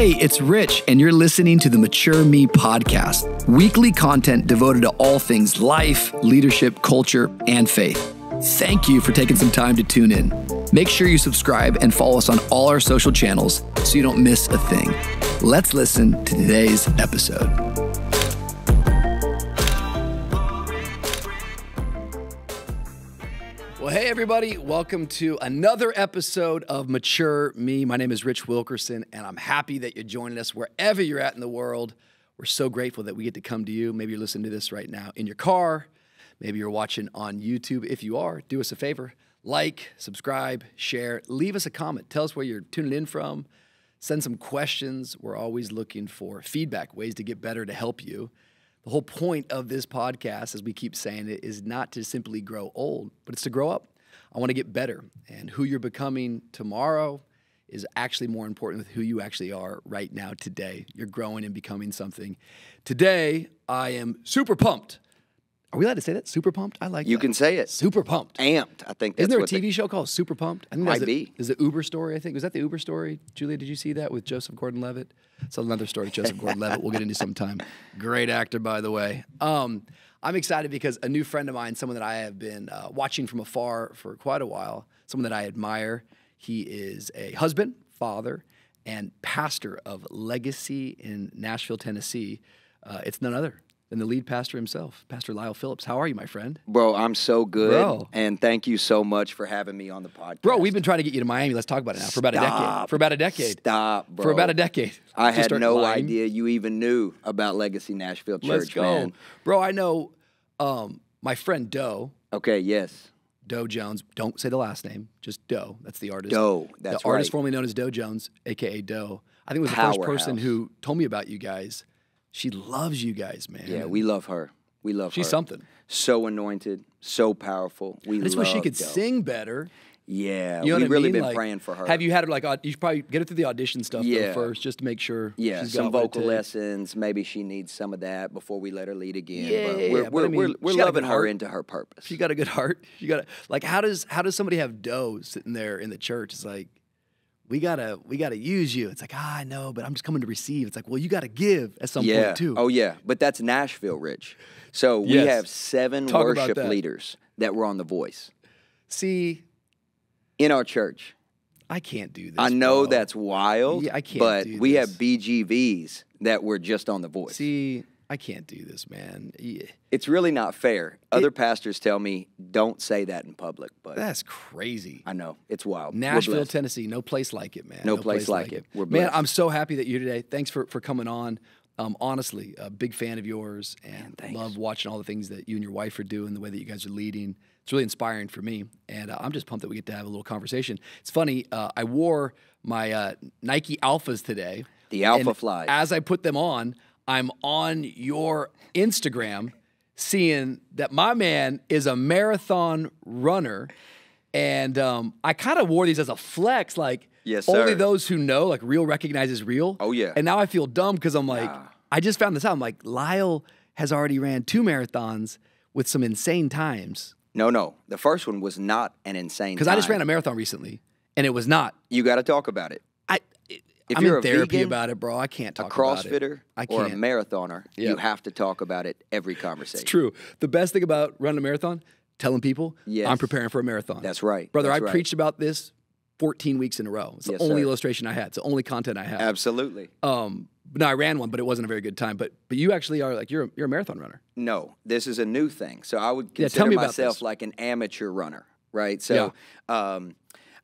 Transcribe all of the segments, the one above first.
Hey, it's Rich, and you're listening to the Mature Me podcast, weekly content devoted to all things life, leadership, culture, and faith. Thank you for taking some time to tune in. Make sure you subscribe and follow us on all our social channels so you don't miss a thing. Let's listen to today's episode. Everybody, welcome to another episode of Mature Me. My name is Rich Wilkerson, and I'm happy that you're joining us wherever you're at in the world. We're so grateful that we get to come to you. Maybe you're listening to this right now in your car, maybe you're watching on YouTube. If you are, do us a favor like, subscribe, share, leave us a comment. Tell us where you're tuning in from. Send some questions. We're always looking for feedback, ways to get better to help you. The whole point of this podcast, as we keep saying it, is not to simply grow old, but it's to grow up. I want to get better. And who you're becoming tomorrow is actually more important with who you actually are right now today. You're growing and becoming something. Today, I am super pumped. Are we allowed to say that? Super pumped? I like You that. can say it. Super pumped. Amped. I think that's Isn't there a what they- TV show called Super Pumped? I think Might that's the, be. Is the Uber story? I think was that the Uber story. Julia, did you see that with Joseph Gordon-Levitt? It's another story. Joseph Gordon-Levitt. We'll get into sometime. Great actor, by the way. Um, I'm excited because a new friend of mine, someone that I have been uh, watching from afar for quite a while, someone that I admire. He is a husband, father, and pastor of Legacy in Nashville, Tennessee. Uh, it's none other than the lead pastor himself, Pastor Lyle Phillips. How are you, my friend? Bro, I'm so good. Bro. And thank you so much for having me on the podcast. Bro, we've been trying to get you to Miami. Let's talk about it now for about a decade. For about a decade. Stop, bro. For about a decade. I had no lying. idea you even knew about Legacy Nashville Church. Let's go. man. Bro, I know um, my friend Doe, Okay, yes. Doe Jones. Don't say the last name, just Doe. That's the artist. Doe, that's the artist formerly known as Doe Jones, aka Doe. I think it was the first person who told me about you guys. She loves you guys, man. Yeah, we love her. We love She's her. She's something. So anointed, so powerful. We love wish she could sing better. Yeah, You know we've really mean? been Like, praying for her. Have you had her like? You should probably get her through the audition stuff though Yeah. first, just to make sure. Yeah, she's some vocal lessons. Maybe she needs some of that before we let her lead again. Yeah, but yeah, we're, yeah, we're, I mean, we're, we're a loving her into her purpose. She got a good heart. She got to like how does how does somebody have Doe sitting there in the church? It's like we gotta we gotta use you. It's like ah, I know, but I'm just coming to receive. It's like well, you got to give at some yeah. point too. Oh yeah, but that's Nashville, Rich. So we have seven Talk worship that. leaders that were on The Voice See, in our church. I can't do this. I know bro. that's wild. Yeah, I can't But do we this. have BGVs that were just on The Voice. See, I can't do this, man. It's really not fair. Other pastors tell me don't say that in public, but that's crazy. I know it's wild. Nashville. Tennessee, no place like it, man. No place like it. We're man. I'm so happy that you're today. Thanks for for coming on. Um, honestly, a big fan of yours and thanks. love watching all the things that you and your wife are doing, the way that you guys are leading. It's really inspiring for me, and uh, I'm just pumped that we get to have a little conversation. It's funny. Uh, I wore my uh, Nike Alphas today. The Alpha Flies. As I put them on, I'm on your Instagram, seeing that my man is a marathon runner, and um, I kind of wore these as a flex, like Yes, only those who know, like real recognizes real. Oh, yeah. And now I feel dumb because I'm like, I just found this out. I'm like, Lyle has already ran two marathons with some insane times. No, no. The first one was not an insane. Because I just ran a marathon recently, and it was not. You got to talk about it. If I'm you're in a therapy vegan, about it, bro. I can't talk about it. CrossFitter I or a can't. marathoner, Yeah. you have to talk about it every conversation. It's true. The best thing about running a marathon, telling people, Yes. I'm preparing for a marathon. That's right. Brother, That's I right. preached about this 14 weeks in a row. It's the Yes, only sir. illustration I had. It's the only content I have. Absolutely. Um, no, I ran one, but it wasn't a very good time. But but you actually are like you're a, you're a marathon runner. No, this is a new thing. So I would Yeah, consider tell me myself like an amateur runner, right? So um,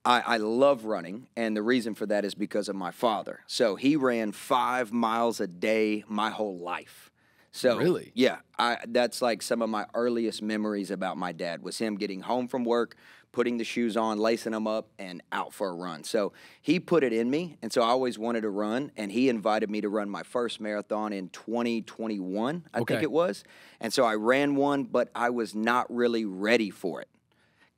I, I love running, and the reason for that is because of my father. So he ran five miles a day my whole life. So Really? yeah, I, that's like some of my earliest memories about my dad was him getting home from work, putting the shoes on, lacing them up, and out for a run. So he put it in me, and so I always wanted to run. And he invited me to run my first marathon in 2021, I Okay. think it was. And so I ran one, but I was not really ready for it.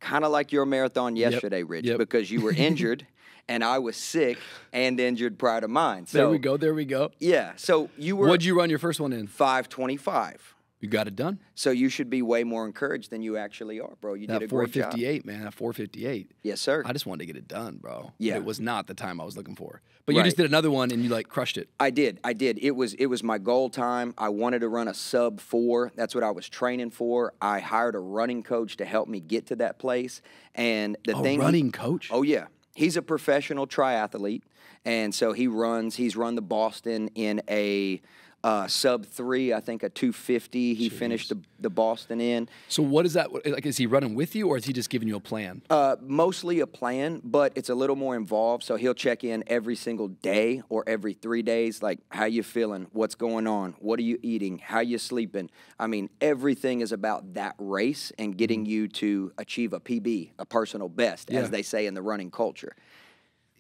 Kind of like your marathon yesterday, Rich, Yep. because you were injured, and I was sick and injured prior to mine. So there we go. There we go. Yeah. So you were What'd you run your first one in? 525. You got it done. So you should be way more encouraged than you actually are, bro. You That did a great job. 458, man. That 458. Yes, sir. I just wanted to get it done, bro. Yeah. It was not the time I was looking for. But you just did another one and you like crushed it. I did. I did. It was it was my goal time. I wanted to run a sub four. That's what I was training for. I hired a running coach to help me get to that place. And the A thing, running coach. oh yeah, he's a professional triathlete, and so he runs. He's run the Boston in a uh, sub three. I think a two fifty. He finished the, the Boston in. So what is that? Like, is he running with you or is he just giving you a plan? Uh, mostly a plan, but it's a little more involved. So he'll check in every single day or every three days, like how you feeling, what's going on, what are you eating, how you sleeping. I mean, everything is about that race and getting you to achieve a PB, a personal best, Yeah. as they say in the running culture.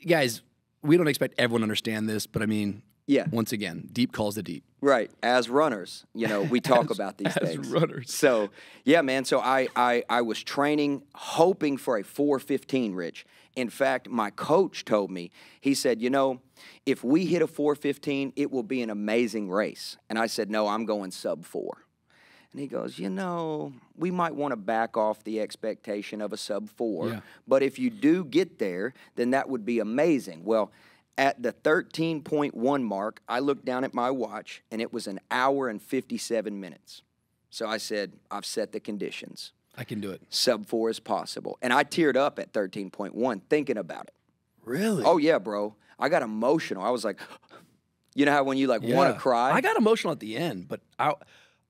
Guys, we don't expect everyone to understand this, but I mean, Yeah. once again, deep calls to deep. Right. As runners, you know, we talk about these as things. runners. So yeah, man. So I, I I was training, hoping for a 415, Rich. In fact, my coach told me, he said, you know, if we hit a 415, it will be an amazing race. And I said, no, I'm going sub four. And he goes, you know, we might want to back off the expectation of a sub four. Yeah. But if you do get there, then that would be amazing. Well, at the 13.1 mark, I looked down at my watch and it was an hour and 57 minutes. So I said, I've set the conditions. I can do it. Sub four is possible. And I teared up at 13.1 thinking about it. Really? Oh, yeah, bro. I got emotional. I was like, you know how when you like want to cry? I got emotional at the end, but I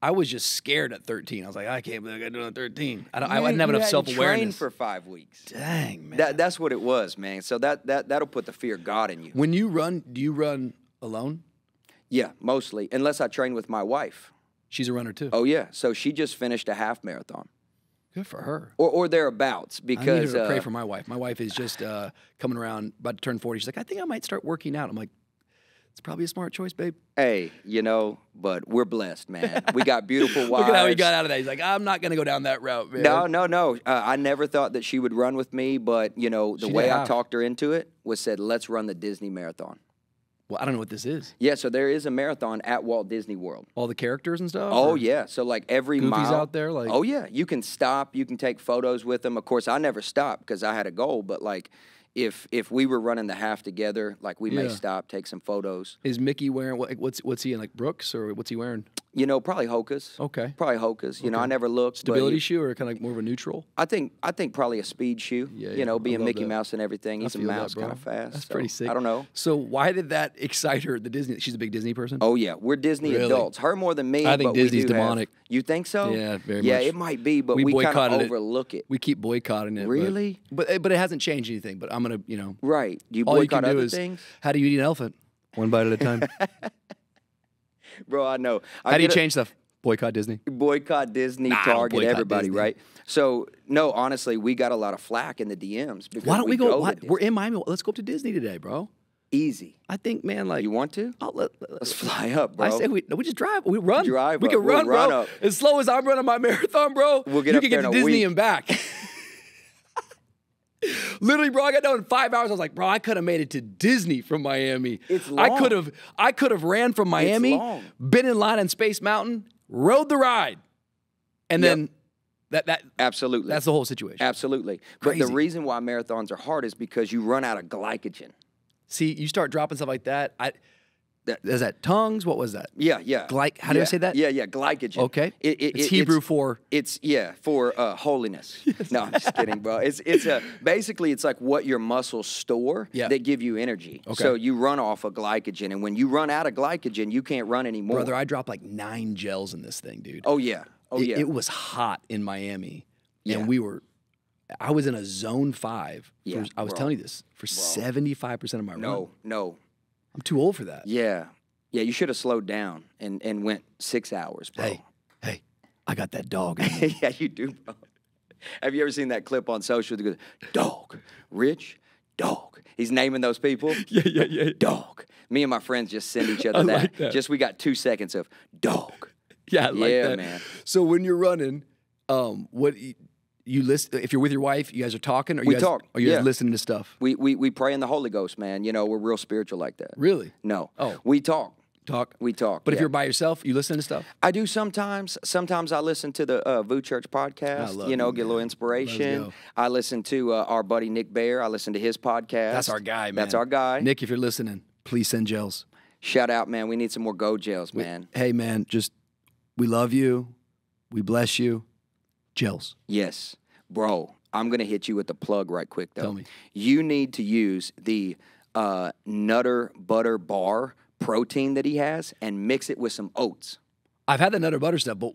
I was just scared at 13. I was like, I can't believe I got to do it at 13. I, don't, I didn't have you enough self trained awareness. for five weeks. Dang, man. That, that's what it was, man. So that, that, that'll put the fear of God in you. when you run, do you run alone? Yeah, mostly. Unless I train with my wife. She's a runner too. Oh, yeah. So she just finished a half marathon. Good for her. Or, or thereabouts Because I need to pray uh, for my wife. My wife is just uh, coming around, about to turn 40. She's like, I think I might start working out. I'm like, it's probably a smart choice, babe. Hey, you know, but we're blessed, man. We got beautiful wives. Look at how he got out of that. He's like, I'm not going to go down that route, man. No, no, no. Uh, I never thought that she would run with me, but you know, the She way I half. talked her into it was said, "Let's run the Disney marathon." Well, I don't know what this is. Yeah, so there is a marathon at Walt Disney World. All the characters and stuff? Oh or- yeah, so like every Goofies mile out there, like- oh yeah, you can stop, you can take photos with them. Of course, I never stopped because I had a goal, but like if if we were running the half together, like we may stop, take some photos. Is Mickey wearing what, what's what's he in like Brooks or what's he wearing? You know, probably Hokas. Okay. Probably Hokas. You know, I never looked. Stability shoe or kind of like more of a neutral? I think I think probably a speed shoe. Yeah, you know, being Mickey that. Mouse and everything. He's a mouse, kind of fast. That's so pretty sick. I don't know. So why did that excite her? The Disney? She's a big Disney person. Oh yeah, we're Disney Really? adults. Her more than me. I think but Disney's do have- demonic. you think so? Yeah, very Yeah, much. Yeah, it might be, but We we, kind of overlook it. We keep boycotting it. Really? But eh, but it hasn't changed anything. But I'm gonna you know Right? Do you all you boycott can do other is things, how do you eat an elephant? One bite at a time. bro? I know. I how do you a- change stuff? Boycott Disney. boycott Disney, Nah, Target, boycott everybody, Disney. right? So no, honestly, we got a lot of flack in the DMs because Why don't we, go? to why- we're in Miami. Let's go up to Disney today, bro. easy. I think, man, like You want to? Oh, I'll let, Let's fly up, bro. I say we no, we just drive. We run. Drive we up. can We'll run, run bro. up. As slow as I'm running my marathon, bro. We'll get you up can there get to Disney week. and back. Literally, bro, I got done in five hours. I was like, bro, I could have made it to Disney from Miami. It's long. I could have, I could have ran from Miami, been in line on Space Mountain, rode the ride, and Yep. then that that Absolutely. that's the whole situation. Absolutely. But the reason why marathons are hard is because you run out of glycogen. See, you start dropping stuff like that. I That- is that tongues? What was that? Yeah, yeah. Glyc- how do I say that? Yeah, yeah, glycogen. Okay. It, it, it's it- Hebrew for It's yeah for uh, holiness. No, I'm just kidding, bro. It's it's a basically it's like what your muscles store Yeah. that give you energy. Okay. So you run off of glycogen, and when you run out of glycogen, you can't run anymore. brother. I dropped like nine gels in this thing, dude. oh yeah. Oh it, yeah. it was hot in Miami, Yeah. and we were. I was in a zone five. For, Yeah, I was bro. telling you this for seventy five percent of my run. no, no. I'm too old for that. Yeah, yeah. You should have slowed down and and went six hours, bro. Hey, hey, I got that dog. yeah, you do, bro. Have you ever seen that clip on social that goes, dog, rich, dog? He's naming those people. yeah, yeah, yeah. Dog. Me and my friends just send each other that. like that. Just we got two seconds of dog. Yeah, I like Yeah, that. man. So when you're running, um, what you, listen? If you're with your wife, you guys are talking, or you We guys, talk, Are you guys yeah. listening to stuff? We, we we pray in the Holy Ghost, man. You know, we're real spiritual like that. Really? No. Oh. We talk. talk. We talk. But if you're by yourself, you listen to stuff. I do sometimes. Sometimes I listen to the uh, VOUS Church podcast. love You know, you, get a little inspiration. I listen to uh, our buddy Nick Bare. I listen to his podcast. That's our guy, man. That's our guy. Nick, if you're listening, please send gels. Shout out, man. We need some more Go Gels, man. Hey, man, just we love you. We bless you. Gels. Yes, bro. I'm gonna hit you with the plug right quick though. Tell me. You need to use the uh, Nutter Butter Bar protein that he has and mix it with some oats. I've had the Nutter Butter stuff, but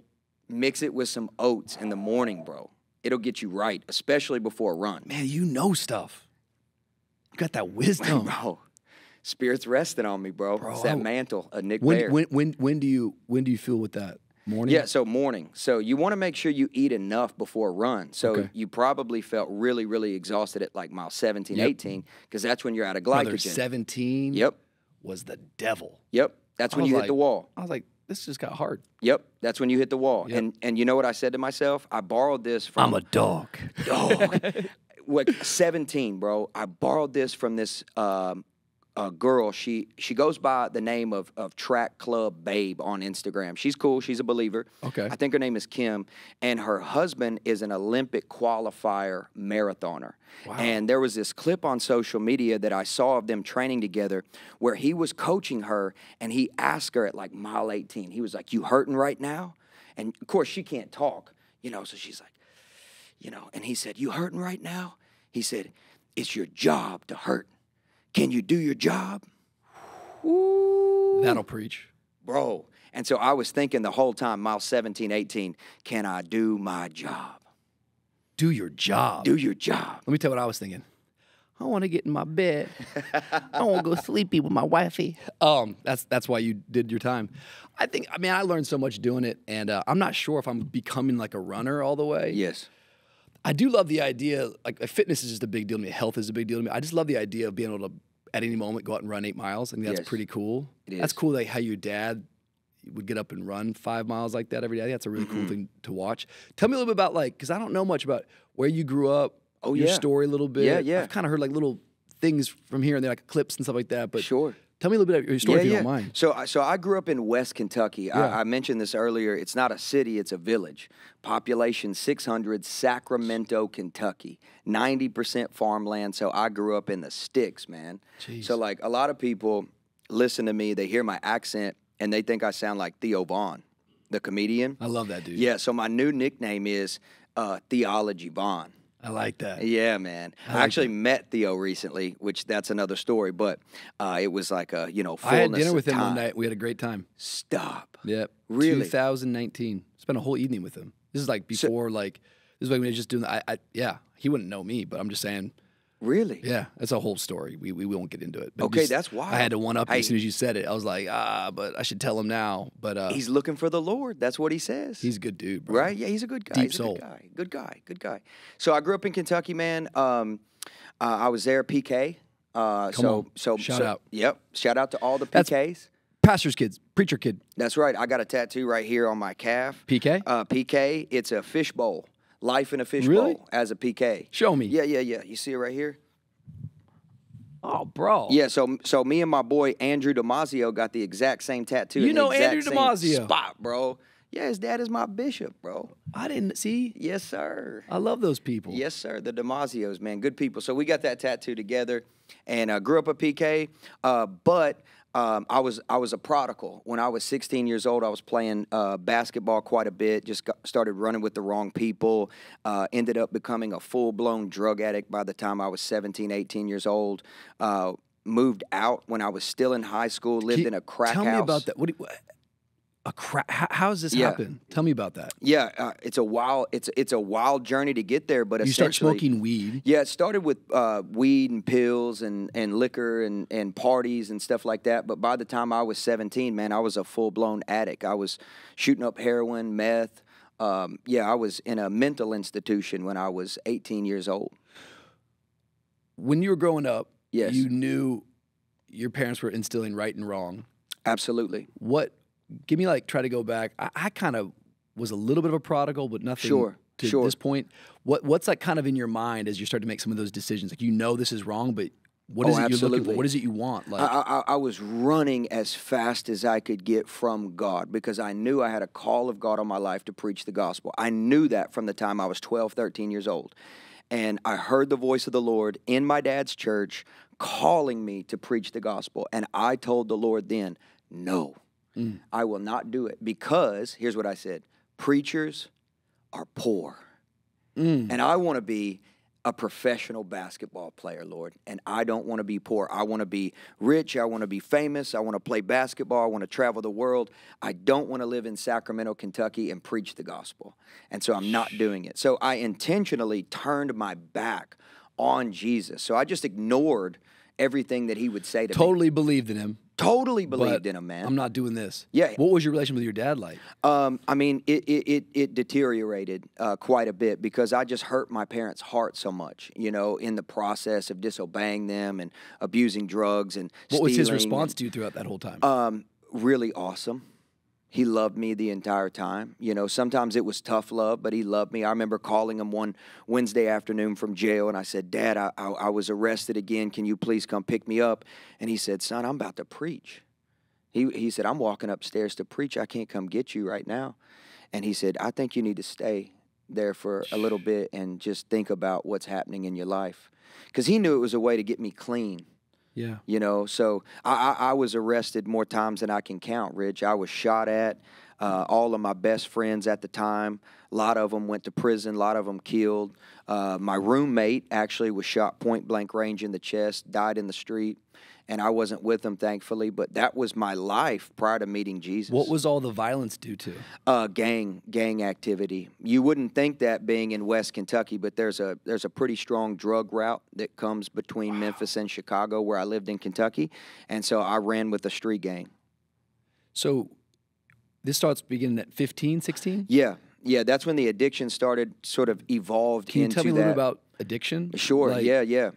Mix it with some oats in the morning, bro. It'll get you right, especially before a run. man, you know stuff. You got that wisdom. Bro, spirit's resting on me, bro. Bro, it's that I- mantle, a Nick when, Bare. when when when do you when do you feel with that morning? Yeah, so morning. So you want to make sure you eat enough before a run. So Okay. you probably felt really, really exhausted at like mile 17, Yep. 18, because that's when you're out of Brother, glycogen. 17 Yep, was the devil. yep. That's I when you hit the wall. I was like, this just got hard. Yep, that's when you hit the wall. Yep. And and you know what I said to myself? I borrowed this from I'm a dog. dog. what 17, bro. I borrowed this from this um, uh, girl. She she goes by the name of of Track Club Babe on Instagram. She's cool. She's a believer. Okay. I think her name is Kim, and her husband is an Olympic qualifier marathoner. Wow. And there was this clip on social media that I saw of them training together where he was coaching her and he asked her at like mile 18, he was like, You hurting right now? And of course, she can't talk, you know, so she's like, you know, and he said, You hurting right now? He said, It's your job to hurt. Can you do your job? That'll preach. Bro. And so I was thinking the whole time, mile 17, 18, can I do my job? Do your job. Do your job. Let me tell you what I was thinking. I want to get in my bed. I want to go sleepy with my wifey. Um, that's that's why you did your time. I think. I mean, I learned so much doing it, and uh, I'm not sure if I'm becoming like a runner all the way. Yes. I do love the idea. Like uh, fitness is just a big deal to me. Health is a big deal to me. I just love the idea of being able to, at any moment, go out and run eight miles. I think that's Yes. pretty cool. It That's cool. Like how your dad would get up and run five miles like that every day. I think that's a really Mm-hmm. cool thing to watch. Tell me a little bit about like, because I don't know much about where you grew up. Oh, your yeah. story a little bit. Yeah, yeah. I've kind of heard like little things from here and there, like clips and stuff like that. But Sure. Tell me a little bit of your story if you don't mind. So, I- so I grew up in West Kentucky. Yeah. I, I mentioned this earlier. It's not a city; it's a village. Population 600, Sacramento, Kentucky. 90% farmland. So I grew up in the sticks, man. Jeez. So like a lot of people listen to me, they hear my accent, and they think I sound like Theo Von, the comedian. I love that dude. Yeah. So my new nickname is uh, Theology Von. I like that. Yeah, man. I, like actually met Theo recently, which that's another story. But uh, it was like a you know fullness I had dinner with him time. one night. We had a great time. Stop. Yep. Really? 2019. Spent a whole evening with him. This is like before, like, this is like when he was just doing. I, I, yeah, he wouldn't know me, but I'm just saying. Really? Yeah, that's a whole story. We, we won't get into it. But Okay, just- that's why I had to one up as soon as you said it. I was like, ah, but I should tell him now. But uh, he's, looking for the Lord. That's what he says. He's a good dude, bro. right. Yeah, he's a good guy. Deep he's a soul. good guy. Good guy. Good guy. So I grew up in Kentucky, man. Um, uh, I was there at PK. Uh, Come so on. so Shout so- out. Yep. Shout out to all the That's- PKs. Pastor's kids, preacher kid, That's right. I got a tattoo right here on my calf. PK. Uh, PK. It's a fish bowl. Life in a fish Really? as a PK. Show me. Yeah, yeah, yeah. You see it right here? Oh, bro. Yeah, so so me and my boy Andrew Damazio got the exact same tattoo. You know exact Andrew same Damazio. Spot, bro. Yeah, his dad is my bishop, bro. I didn't see. Yes, sir. I love those people. Yes, sir. The Damazios, man, good people. So we got that tattoo together, and uh, grew up a PK. Uh, but um, I was I was a prodigal when I was 16 years old. I was playing uh, basketball quite a bit. Just got, started running with the wrong people. Uh, ended up becoming a full blown drug addict by the time I was 17, 18 years old. Uh, moved out when I was still in high school. Lived in a crack Tell house. me about that. What? Do you, a? How, how does this Yeah. happen? Tell me about that. Yeah, uh, it's a wild it's it's a wild journey to get there. But You start smoking weed. Yeah, it started with uh, weed and pills and, and liquor and, and parties and stuff like that. But by the time I was 17, man, I was a full blown addict. I was shooting up heroin, meth. Um, yeah, I was in a mental institution when I was 18 years old. When you were growing up, Yes. you knew your parents were instilling right and wrong. Absolutely. What? Give me like try to go back. I, I kind of was a little bit of a prodigal, but nothing Sure, to sure. this point. What What's like kind of in your mind as you start to make some of those decisions? Like you know this is wrong, but What is Oh, it you're looking for? What is it you want? Like, I, I, I was running as fast as I could get from God because I knew I had a call of God on my life to preach the gospel. I knew that from the time I was 12, 13 years old. And I heard the voice of the Lord in my dad's church calling me to preach the gospel. And I told the Lord then, no, Mm. I will not do it because here's what I said preachers are poor. Mm. And I want to be a professional basketball player, Lord. And I don't want to be poor. I want to be rich. I want to be famous. I want to play basketball. I want to travel the world. I don't want to live in Sacramento, Kentucky and preach the gospel. And so I'm not doing it. So I intentionally turned my back on Jesus. So I just ignored everything that he would say to me. totally believed in him. Totally but believed in him, man. I'm not doing this. Yeah. What was your relation with your dad like? Um, I mean, it it it, it deteriorated uh, quite a bit because I just hurt my parents' heart so much. You know, in the process of disobeying them and abusing drugs and What was his response and- to you throughout that whole time? um, really awesome. He loved me the entire time. You know, sometimes it was tough love, but he loved me. I remember calling him one Wednesday afternoon from jail, and I said, "Dad, I, I, I was arrested again. Can you please come pick me up?" And he said, "Son, I'm about to preach." He he said, "I'm walking upstairs to preach. I can't come get you right now." And he said, "I think you need to stay there for a little bit and just think about what's happening in your life," because he knew it was a way to get me clean yeah. you know so I, I, I was arrested more times than i can count rich. I was shot at uh, all of my best friends at the time. A lot of them went to prison a lot of them killed. Uh, my roommate actually was shot point blank range in the chest died in the street and i wasn't with them, thankfully but that was my life prior to meeting jesus What was all the violence due to? uh, gang gang activity. You wouldn't think that being in West Kentucky, but there's a there's a pretty strong drug route that comes between Memphis and Chicago, where I lived in Kentucky, and so I ran with a street gang. So this starts beginning at 15, 16? Yeah, yeah, that's when the addiction started, sort of evolved Can you tell me a that. little bit about addiction? Sure, Like, yeah, yeah,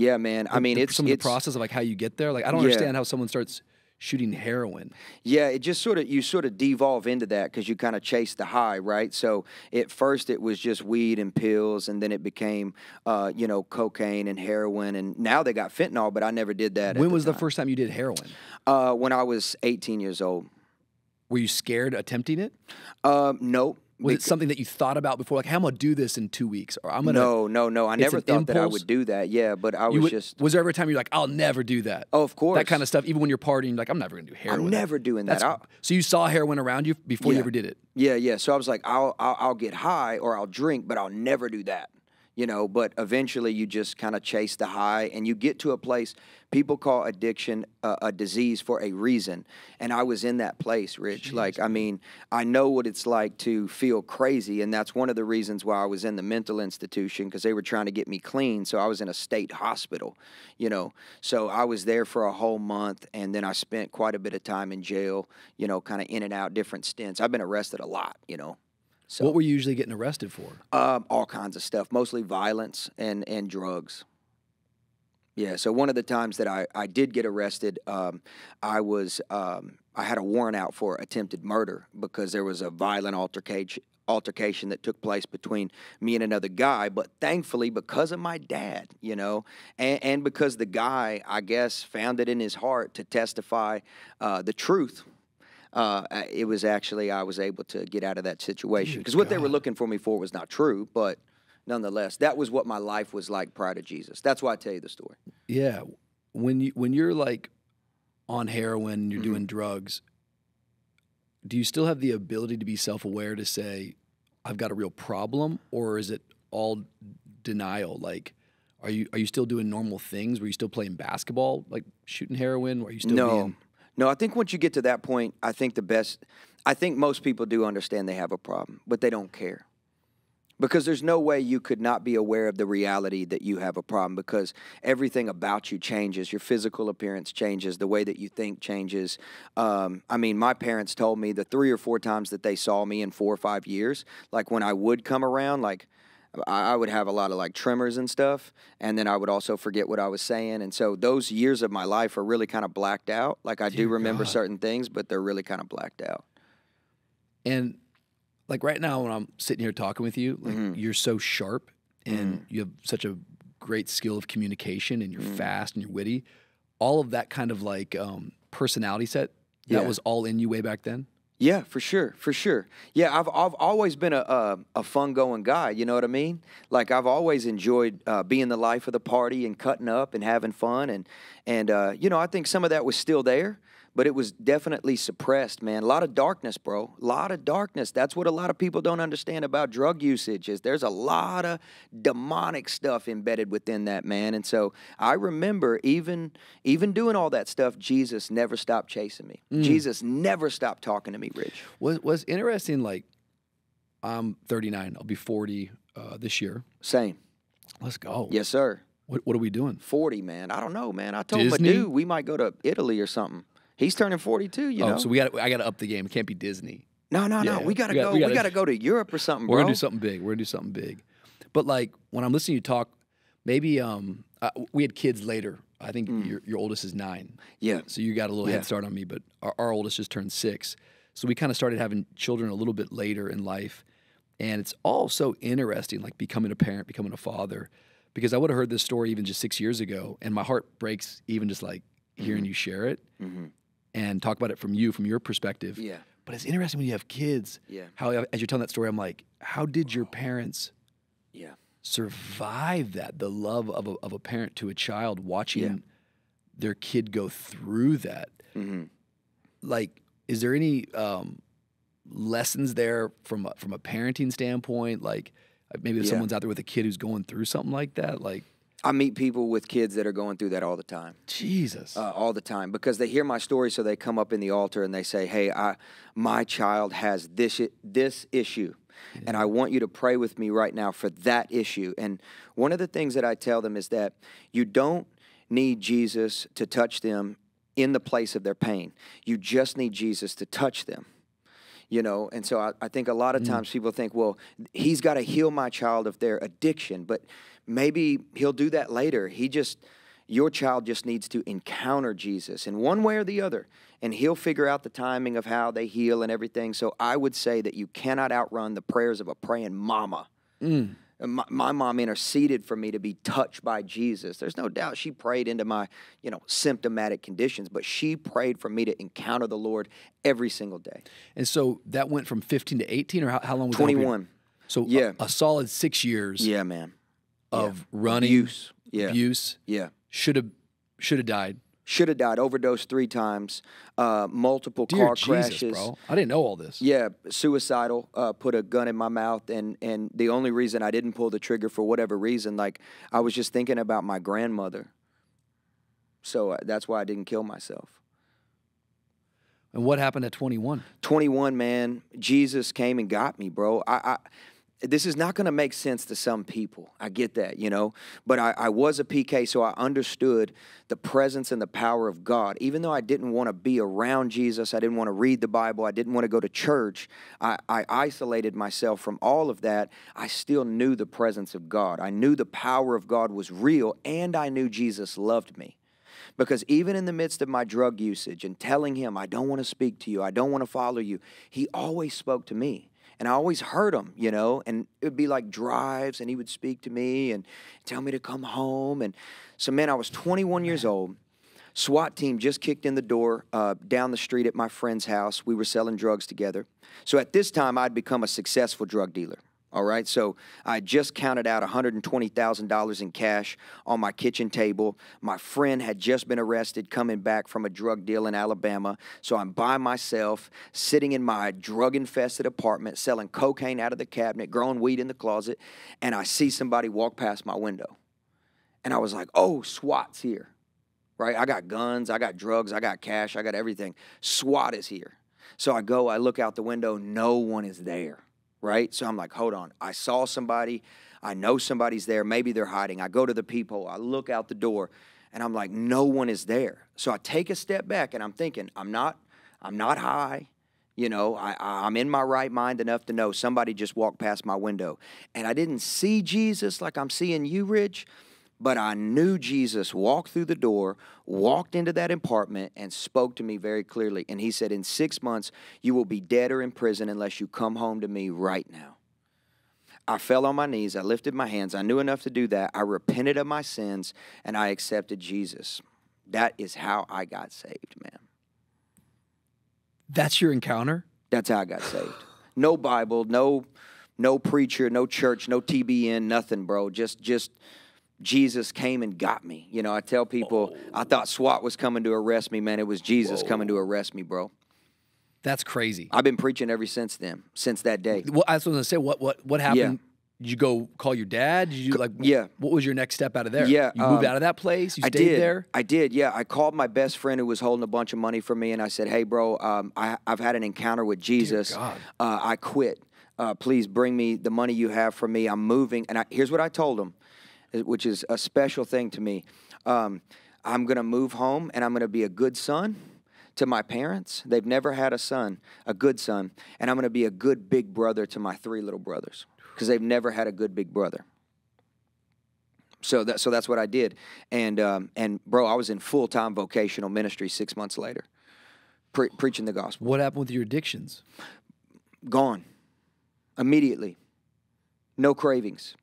yeah, man. I mean, the- it's some of the process of like how you get there. Like I don't Yeah. understand how someone starts shooting heroin. Yeah, it just sort of you sort of devolve into that because you kind of chase the high, right? So at first it was just weed and pills, and then it became, uh, you know, cocaine and heroin, and now they got fentanyl. But I never did that. at When was the time. first time you did heroin? Uh, when I was 18 years old. Were you scared attempting it? Um, nope. Was it something that you thought about before? Like, hey, I'm gonna do this in two weeks, or I'm gonna. no, no, no. I never thought that I would do that. Yeah, but I was would- just. Was there ever a time you're like, I'll never do that? Oh, of course. That kind of stuff. Even when you're partying, you're like, I'm never gonna do heroin. I'm never doing that. That's, I- so you saw heroin around you before you ever did it. Yeah, yeah. So I was like, I'll, I'll I'll get high or I'll drink, but I'll never do that. You know, but eventually you just kind of chase the high and you get to a place people call addiction a, a disease for a reason. And I was in that place, Rich. like, I mean, I know what it's like to feel crazy. And that's one of the reasons why I was in the mental institution because they were trying to get me clean. So I was in a state hospital, you know. So I was there for a whole month and then I spent quite a bit of time in jail, you know, kind of in and out, different stints. I've been arrested a lot, you know. So What were you usually getting arrested for? um, all kinds of stuff, mostly violence and and drugs. Yeah. So one of the times that I, I did get arrested, um, I was um, I had a warrant out for attempted murder because there was a violent altercation altercation that took place between me and another guy. But thankfully, because of my dad, you know, and, and because the guy, I guess, found it in his heart to testify uh, the truth. Uh, it was actually I was able to get out of that situation because what they were looking for me for was not true, but nonetheless, that was what my life was like prior to Jesus. That's why I tell you the story. Yeah. When you when you're like on heroin, you're Mm-hmm. doing drugs, do you still have the ability to be self-aware to say I've got a real problem or is it all denial like are you are you still doing normal things? Were you still playing basketball, like shooting heroin? Are you still no, being no. I think once you get to that point, I think the best. I think most people do understand they have a problem, but they don't care. Because there's no way you could not be aware of the reality that you have a problem because everything about you changes. Your physical appearance changes. The way that you think changes. Um, I mean, my parents told me the three or four times that they saw me in four or five years, like when I would come around, like I would have a lot of like tremors and stuff, and then I would also forget what I was saying. And so those years of my life are really kind of blacked out. Like I do remember God. certain things, but they're really kind of blacked out. And like right now, when I'm sitting here talking with you, like Mm-hmm. you're so sharp and you have such a great skill of communication and you're Mm. fast and you're witty. All of that kind of like um, personality set that Yeah. was all in you way back then. Yeah, for sure, for sure. Yeah, I've I've always been a a, a fun going guy. You know what I mean? Like I've always enjoyed uh, being the life of the party and cutting up and having fun and and uh, you know I think some of that was still there, but it was definitely suppressed. Man, a lot of darkness, bro. A lot of darkness. That's what a lot of people don't understand about drug usage. Is there's a lot of demonic stuff embedded within that man. And so I remember even even doing all that stuff, Jesus never stopped chasing me. Jesus never stopped talking to me, Rich. Was was interesting. Like, I'm 39. I'll be 40 uh, this year. Same. Let's go. Yes, sir. What What are we doing? 40, man. I don't know, man. I told Disney? Madu we might go to Italy or something. He's turning 42, you oh, know. so we got. I got to up the game. It can't be Disney. no, no, no. We gotta go. we gotta- gotta, go to Europe or something, bro. We're bro. gonna do something big. We're gonna do something big. But like when I'm listening to you talk, maybe um, uh, we had kids later. I think your your oldest is nine. Yeah. So you got a little Mm. Yeah. head start on me, but our, our oldest just turned six. So we kind of started having children a little bit later in life. And it's all so interesting, like becoming a parent, becoming a father, because I would have heard this story even just six years ago. And my heart breaks even just like hearing you share it and talk about it from you, from your perspective. Yeah. But it's interesting when you have kids, Yeah. how as you're telling that story, I'm like, how did your parents Yeah. survive that? The love of a, of a parent to a child, watching Yeah. their kid go through that hmm like is there any um, lessons there from a, from a parenting standpoint like uh, maybe if Yeah. someone's out there with a kid who's going through something like that like I meet people with kids that are going through that all the time. jesus uh, all the time because they hear my story, so they come up in the altar and they say, "Hey, I, my child has this this issue, and I want you to pray with me right now for that issue." And one of the things that I tell them is that you don't need Jesus to touch them in the place of their pain. You just need Jesus to touch them you know and so I, I think a lot of times people think well he's got to heal my child of their addiction but maybe he'll do that later he just your child just needs to encounter jesus in one way or the other and he'll figure out the timing of how they heal and everything so i would say that you cannot outrun the prayers of a praying mama Mm. My, my mom interceded for me to be touched by Jesus. There's no doubt she prayed into my, you know, symptomatic conditions, but she prayed for me to encounter the Lord every single day. and so that went from 15 to 18 or how, how long was that 21. so a- Yeah. a, solid six years Yeah, man. Of running Abuse. Yeah. abuse Yeah. should have should have died Should have died. Overdosed three times. Uh, multiple dear car jesus crashes. bro i didn't know all this Yeah, suicidal. Uh, put a gun in my mouth, and and the only reason I didn't pull the trigger for whatever reason, like I was just thinking about my grandmother. So uh, that's why I didn't kill myself. and what happened at 21 21, man, Jesus came and got me, bro. I, I this is not going to make sense to some people. I get that, you know, but I, I was a PK, so I understood the presence and the power of God. Even though I didn't want to be around Jesus, I didn't want to read the Bible, I didn't want to go to church, I, I isolated myself from all of that. I still knew the presence of God. I knew the power of God was real, and I knew Jesus loved me. Because even in the midst of my drug usage and telling him, I don't want to speak to you, I don't want to follow you, he always spoke to me. And I always heard him, you know, and it would be like drives, and he would speak to me and tell me to come home. And so, man, I was 21 years old. SWAT team just kicked in the door uh, down the street at my friend's house. We were selling drugs together. So at this time, I'd become a successful drug dealer. All right, so I just counted out $120,000 in cash on my kitchen table. My friend had just been arrested coming back from a drug deal in Alabama. So I'm by myself, sitting in my drug infested apartment, selling cocaine out of the cabinet, growing weed in the closet, and I see somebody walk past my window. And I was like, oh, SWAT's here, right? I got guns, I got drugs, I got cash, I got everything. SWAT is here. So I go, I look out the window, no one is there right? So I'm like, hold on. I saw somebody. I know somebody's there. Maybe they're hiding. I go to the peephole. I look out the door, and I'm like, no one is there. So I take a step back, and I'm thinking, I'm not, I'm not high. You know, I, I'm in my right mind enough to know somebody just walked past my window, and I didn't see Jesus like I'm seeing you, Rich. But I knew Jesus walked through the door, walked into that apartment, and spoke to me very clearly. And he said, In six months, you will be dead or in prison unless you come home to me right now. I fell on my knees. I lifted my hands. I knew enough to do that. I repented of my sins and I accepted Jesus. That is how I got saved, man. That's your encounter? That's how I got saved. No Bible, no no preacher, no church, no TBN, nothing, bro. Just just Jesus came and got me. You know, I tell people I thought SWAT was coming to arrest me, man. It was Jesus coming to arrest me, bro. That's crazy. I've been preaching ever since then, since that day. Well, I was going to say, what what what happened? Did you go call your dad? Did you like? yeah. What was your next step out of there? Yeah, You moved um, out of that place. You I stayed did. there. I did. Yeah, I called my best friend who was holding a bunch of money for me, and I said, "Hey, bro, um, I, I've had an encounter with Jesus. God. Uh, I quit. Uh, please bring me the money you have for me. I'm moving." And I, here's what I told him, which is a special thing to me. Um, I'm gonna move home, and I'm gonna be a good son to my parents. They've never had a son, a good son, and I'm gonna be a good big brother to my three little brothers because they've never had a good big brother. So that so that's what I did, and um, and bro, I was in full time vocational ministry six months later, pre- preaching the gospel. What happened with your addictions? Gone, immediately, no cravings,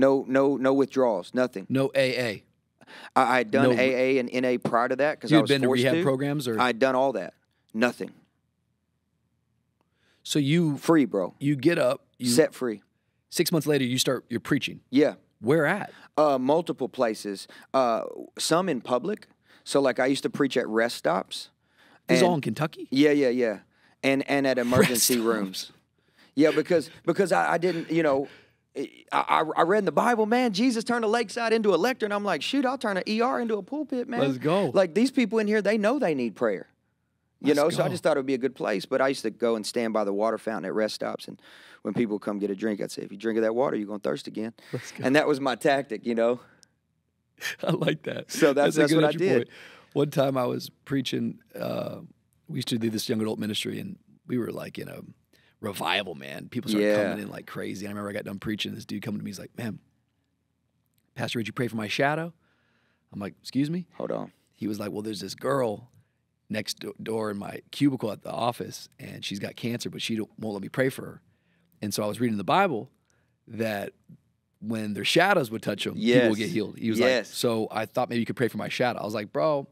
no no no withdrawals, nothing. No AA. I, I had done No- AA and NA prior to that because I was been to forced rehab to. programs, or I'd done all that, nothing, so you free, bro, you get up. You set free. six months later, you start. You're preaching. Yeah, Where at? uh, multiple places, uh, some in public. So like I used to preach at rest stops. This is all in Kentucky. Yeah, yeah, yeah. And and at emergency stops. rooms. Yeah, because because I, I didn't, you know, I, I read in the Bible, man, Jesus turned a lakeside into a lectern. I'm like, shoot, I'll turn an ER into a pulpit, man. Let's go. Like these people in here, they know they need prayer. You Let's know, so I just thought it would be a good place. But I used to go and stand by the water fountain at rest stops, and when people come get a drink, I'd say, if you drink of that water, you're gonna thirst again. Let's go. And that was my tactic, you know. I like that. So that's- a that's good what I did. point. One time I was preaching. Uh, we used to do this young adult ministry, and we were like in a revival. Man, people started Yeah. coming in like crazy. I remember I got done preaching. This dude coming to me, he's like, "Man, Pastor, would you pray for my shadow?" I'm like, "Excuse me." Hold on. He was like, "Well, there's this girl next do- door in my cubicle at the office, and she's got cancer, but she don't, won't let me pray for her." And so I was reading the Bible that when their shadows would touch them, people would get healed. He was Yes. like, "So I thought maybe you could pray for my shadow." I was like, "Bro,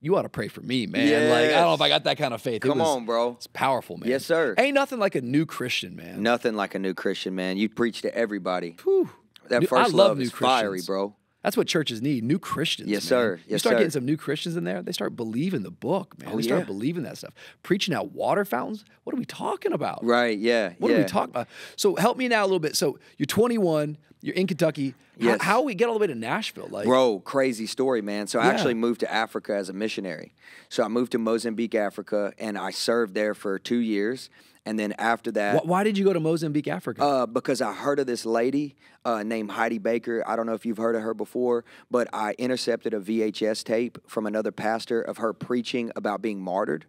you ought to pray for me, man. Like I don't know if I got that kind of faith. Come was- on, bro. it's powerful, man. Yes, sir. Ain't nothing like a new Christian, man. Nothing like a new Christian, man. You preach to everybody. Whew. That first I love love new is fiery, bro. That's what churches need. New Christians. Yes, man. sir. you start sir. getting some new Christians in there, they start believing the book, man. Oh, they start yeah. believing that stuff. Preaching out water fountains. What are we talking about? Right? Yeah. What yeah. are we talking about? So help me now a little bit. So you're 21. You're in Kentucky. How, Yes. how we get all the way to Nashville? Like, Bro, crazy story, man. So I Yeah. actually moved to Africa as a missionary. So I moved to Mozambique, Africa, and I served there for two years. And then after that, wh- why did you go to Mozambique, Africa? uh, because I heard of this lady uh, named Heidi Baker. I don't know if you've heard of her before, but I intercepted a VHS tape from another pastor of her preaching about being martyred.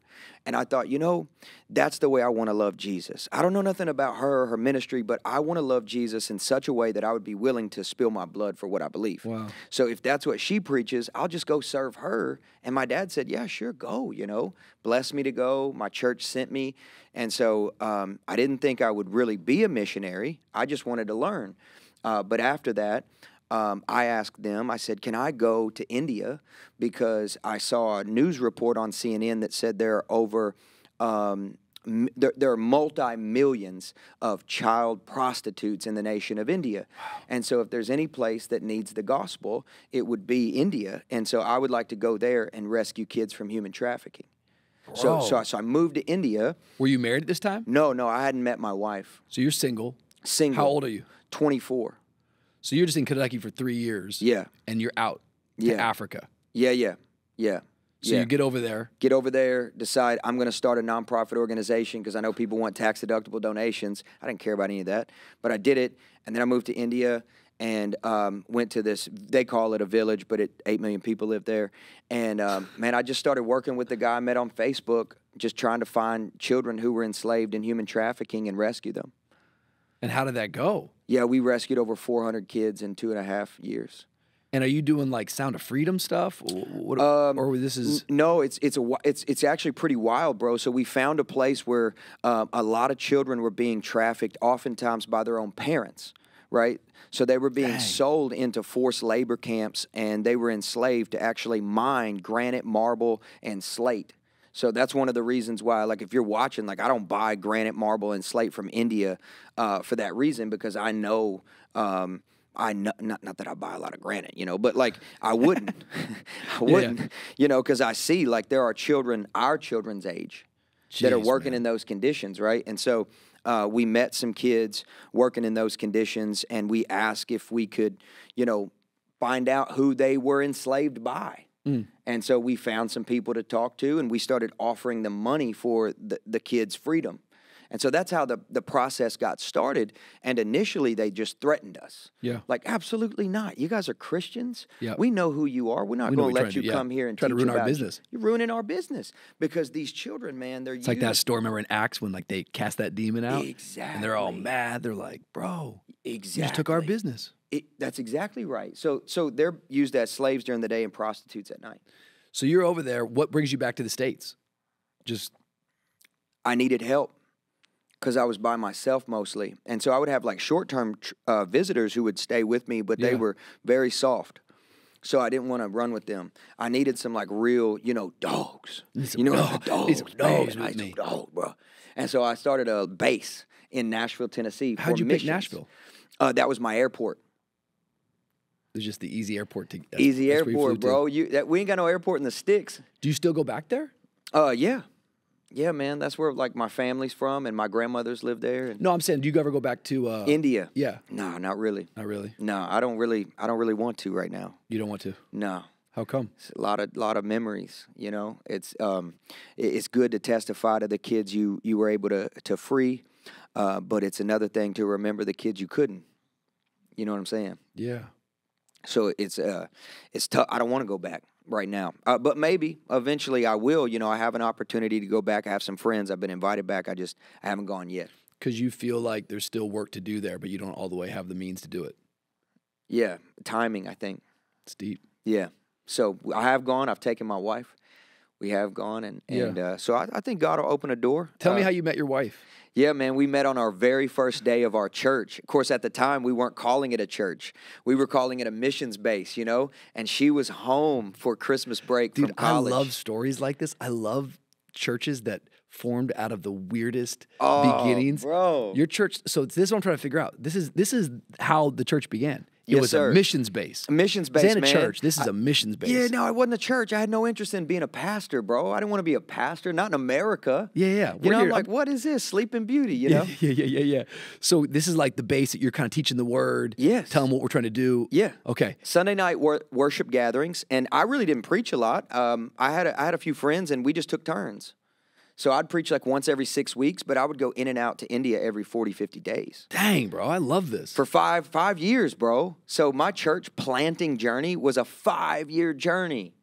And I thought, you know, that's the way I want to love Jesus. I don't know nothing about her or her ministry, but I want to love Jesus in such a way that I would be willing to spill my blood for what I believe. Wow. So if that's what she preaches, I'll just go serve her. And my dad said, Yeah, sure, go, you know, bless me to go. My church sent me. And so um, I didn't think I would really be a missionary. I just wanted to learn. Uh, but after that, um, I asked them, I said, Can I go to India? Because I saw a news report on CNN that said there are over. Um, there, there are multi millions of child prostitutes in the nation of India. And so, if there's any place that needs the gospel, it would be India. And so, I would like to go there and rescue kids from human trafficking. So, so, I- so I moved to India. Were you married at this time? No, no, I hadn't met my wife. So you're single. Single. How old are you? 24. So you're just in Kentucky for three years. Yeah. And you're out to Yeah. Africa. Yeah, yeah, yeah. So yeah. you get over there. get over there, decide I'm going to start a nonprofit organization because I know people want tax deductible donations. I didn't care about any of that, but I did it. And then I moved to India and um, went to this, they call it a village, but it, 8 million people live there. And um, man, I just started working with the guy I met on Facebook, just trying to find children who were enslaved in human trafficking and rescue them. And how did that go? Yeah, we rescued over 400 kids in two and a half years. And are you doing like Sound of Freedom stuff? Or, what, Um, or this is No, it's it's a it's it's actually pretty wild, bro. So we found a place where um, a lot of children were being trafficked, oftentimes by their own parents, right? So they were being sold into forced labor camps, and they were enslaved to actually mine granite, marble, and slate. So that's one of the reasons why, like, if you're watching, like, I don't buy granite, marble, and slate from India uh, for that reason because I know. Um, I know, not not that I buy a lot of granite, you know, but like I wouldn't, I wouldn't, you know, because I see like there are children our children's age that are Jeez, working in those conditions, right? And so uh, we met some kids working in those conditions, and we asked if we could, you know, find out who they were enslaved by. Mm. And so we found some people to talk to, and we started offering them money for the, the kids' freedom. And so that's how the, the process got started. And initially, they just threatened us. Yeah. Like, absolutely not. You guys are Christians. Yeah. We know who you are. We're not We going to let you to- yeah. come here and Try to ruin our business. You're ruining our business because these children, man, they're it's like that story. Remember in Acts when like they cast that demon out, Exactly. and they're all mad. They're like, "Bro, Exactly. you just took our business." It, that's exactly right. So, so they're used as slaves during the day and prostitutes at night. So you're over there. What brings you back to the states? Just I needed help because I was by myself mostly, and so I would have like short-term tr- uh, visitors who would stay with me, but they Yeah. were very soft. So I didn't want to run with them. I needed some like real, you know, dogs. You know, dogs. dogs, some dogs man. With me. dogs, bro. And so I started a base in Nashville, Tennessee. how'd you pick. Nashville? Uh, that was my airport. It's just the easy airport to Easy that's where you flew airport, to. bro. You that we ain't got no airport in the sticks. Do you still go back there? Uh, yeah, yeah, man. That's where like my family's from, and my grandmothers lived there. And No, I'm saying, do you ever go back to uh, India. Yeah, No, not really. not really. No, I don't really. I don't really want to right now. You don't want to. No, How come? it's a lot of lot of memories. You know, it's um, it- it's good to testify to the kids you you were able to to free, uh, but it's another thing to remember the kids you couldn't. You know what I'm saying? Yeah. So it's uh, it's tough. I don't want to go back right now, uh, but maybe eventually I will. You know, I have an opportunity to go back. I have some friends. I've been invited back. I just I haven't gone yet. Because you feel like there's still work to do there, but you don't all the way have the means to do it. Yeah, timing. I think. It's deep. Yeah. So I have gone. I've taken my wife. We have gone, and Yeah. and uh, so I, I think God will open a door. Tell me Uh, how you met your wife. Yeah, man, we met on our very first day of our church. Of course, at the time, we weren't calling it a church. We were calling it a missions base, you know? And she was home for Christmas break Dude, from I love stories like this. I love churches that formed out of the weirdest Oh, beginnings. bro. Your church. So this is what I'm trying to figure out. This is this is how the church began. It Yes, was sir. a missions base. A missions base, ain't a man. church. This is a missions base. Yeah, no, I wasn't a church. I had no interest in being a pastor, bro. I didn't want to be a pastor, not in America. Yeah, yeah. You We're know, I'm like, what is this? Sleeping Beauty, you Yeah, know? yeah, yeah, yeah, yeah. So this is like the base that you're kind of teaching the word. Yes. Tell them what we're trying to do. Yeah. Okay. Sunday night wor- worship gatherings, and I really didn't preach a lot. Um, I had a, I had a few friends, and we just took turns. So I'd preach like once every six weeks, but I would go in and out to India every 40, 50 days Dang, bro, I love this. for five five years, bro. So my church planting journey was a five year journey,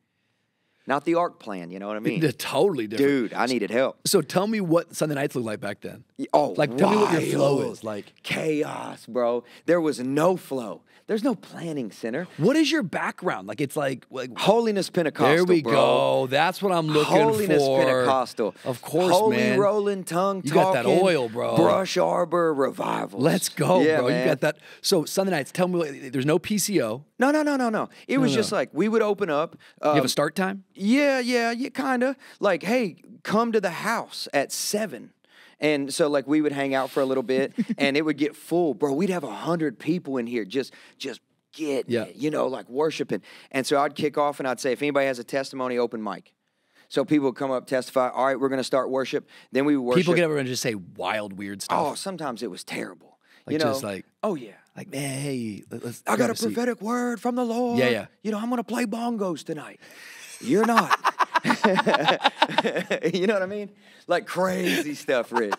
not the ARC plan. You know what I mean, They're totally different. dude? I needed help. So tell me what Sunday nights look like back then. Oh, like tell me what your flow is. Like, chaos, bro. There was no flow. There's no planning center. what is your background? Like, it's like, like Holiness Pentecostal. there we bro. go. That's what I'm looking Holiness for. Holiness Pentecostal. Of course, Holy man. rolling tongue You got that oil, bro. Brush Arbor revival. Let's go, yeah, bro. Man. You got that. So Sunday nights. Tell me. There's no PCO. No, no, no, no, no. It was just like we would open up. You have um, a start time. Yeah, yeah, yeah, kind of. Like, hey, come to the house at seven. And so, like, we would hang out for a little bit, and it would get full, bro. We'd have a hundred people in here, just, just getting Yeah. it, you know, like worshiping. And so I'd kick off, and I'd say, if anybody has a testimony, open mic. So people would come up, testify. All right, we're going to start worship. Then we worship. People get up and just say wild, weird stuff. Oh, sometimes it was terrible. Like, you know, just like- oh yeah. Like, man, hey, let- let's. I got a seat. prophetic word from the Lord. Yeah, yeah. You know, I'm gonna play bongos tonight. You're not. you know what I mean? Like crazy stuff, Rich.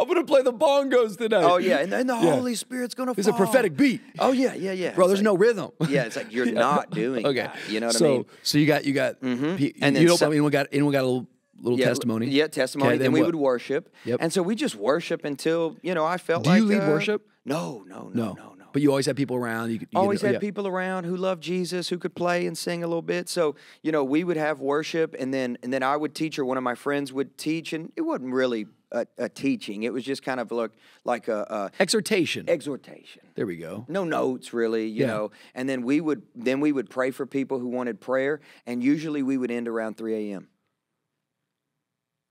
I'm gonna play the bongos tonight. Oh yeah, and then the Holy Spirit's gonna. It's a prophetic beat. Oh yeah, yeah, yeah. bro. It's There's like- no rhythm. Yeah, it's like you're not doing. okay. that, you know what so, I mean? Mm-hmm. So you got you got. pe- And you then don't. some- anyone got anyone got a little, little Yeah, testimony. Yeah, testimony. Okay, then, we would worship. Yep. And so we just worship until you know I felt Do like. you lead uh, worship? No, No. no, no, no. But you always had people around. You, you always oh, had yeah. people around who loved Jesus, who could play and sing a little bit. So you know, we would have worship, and then and then I would teach, or one of my friends would teach, and it wasn't really a, a teaching. It was just kind of like like a, exhortation. exhortation. there we go. No notes, really, you Yeah. know. And then we would then we would pray for people who wanted prayer, and usually we would end around three a.m.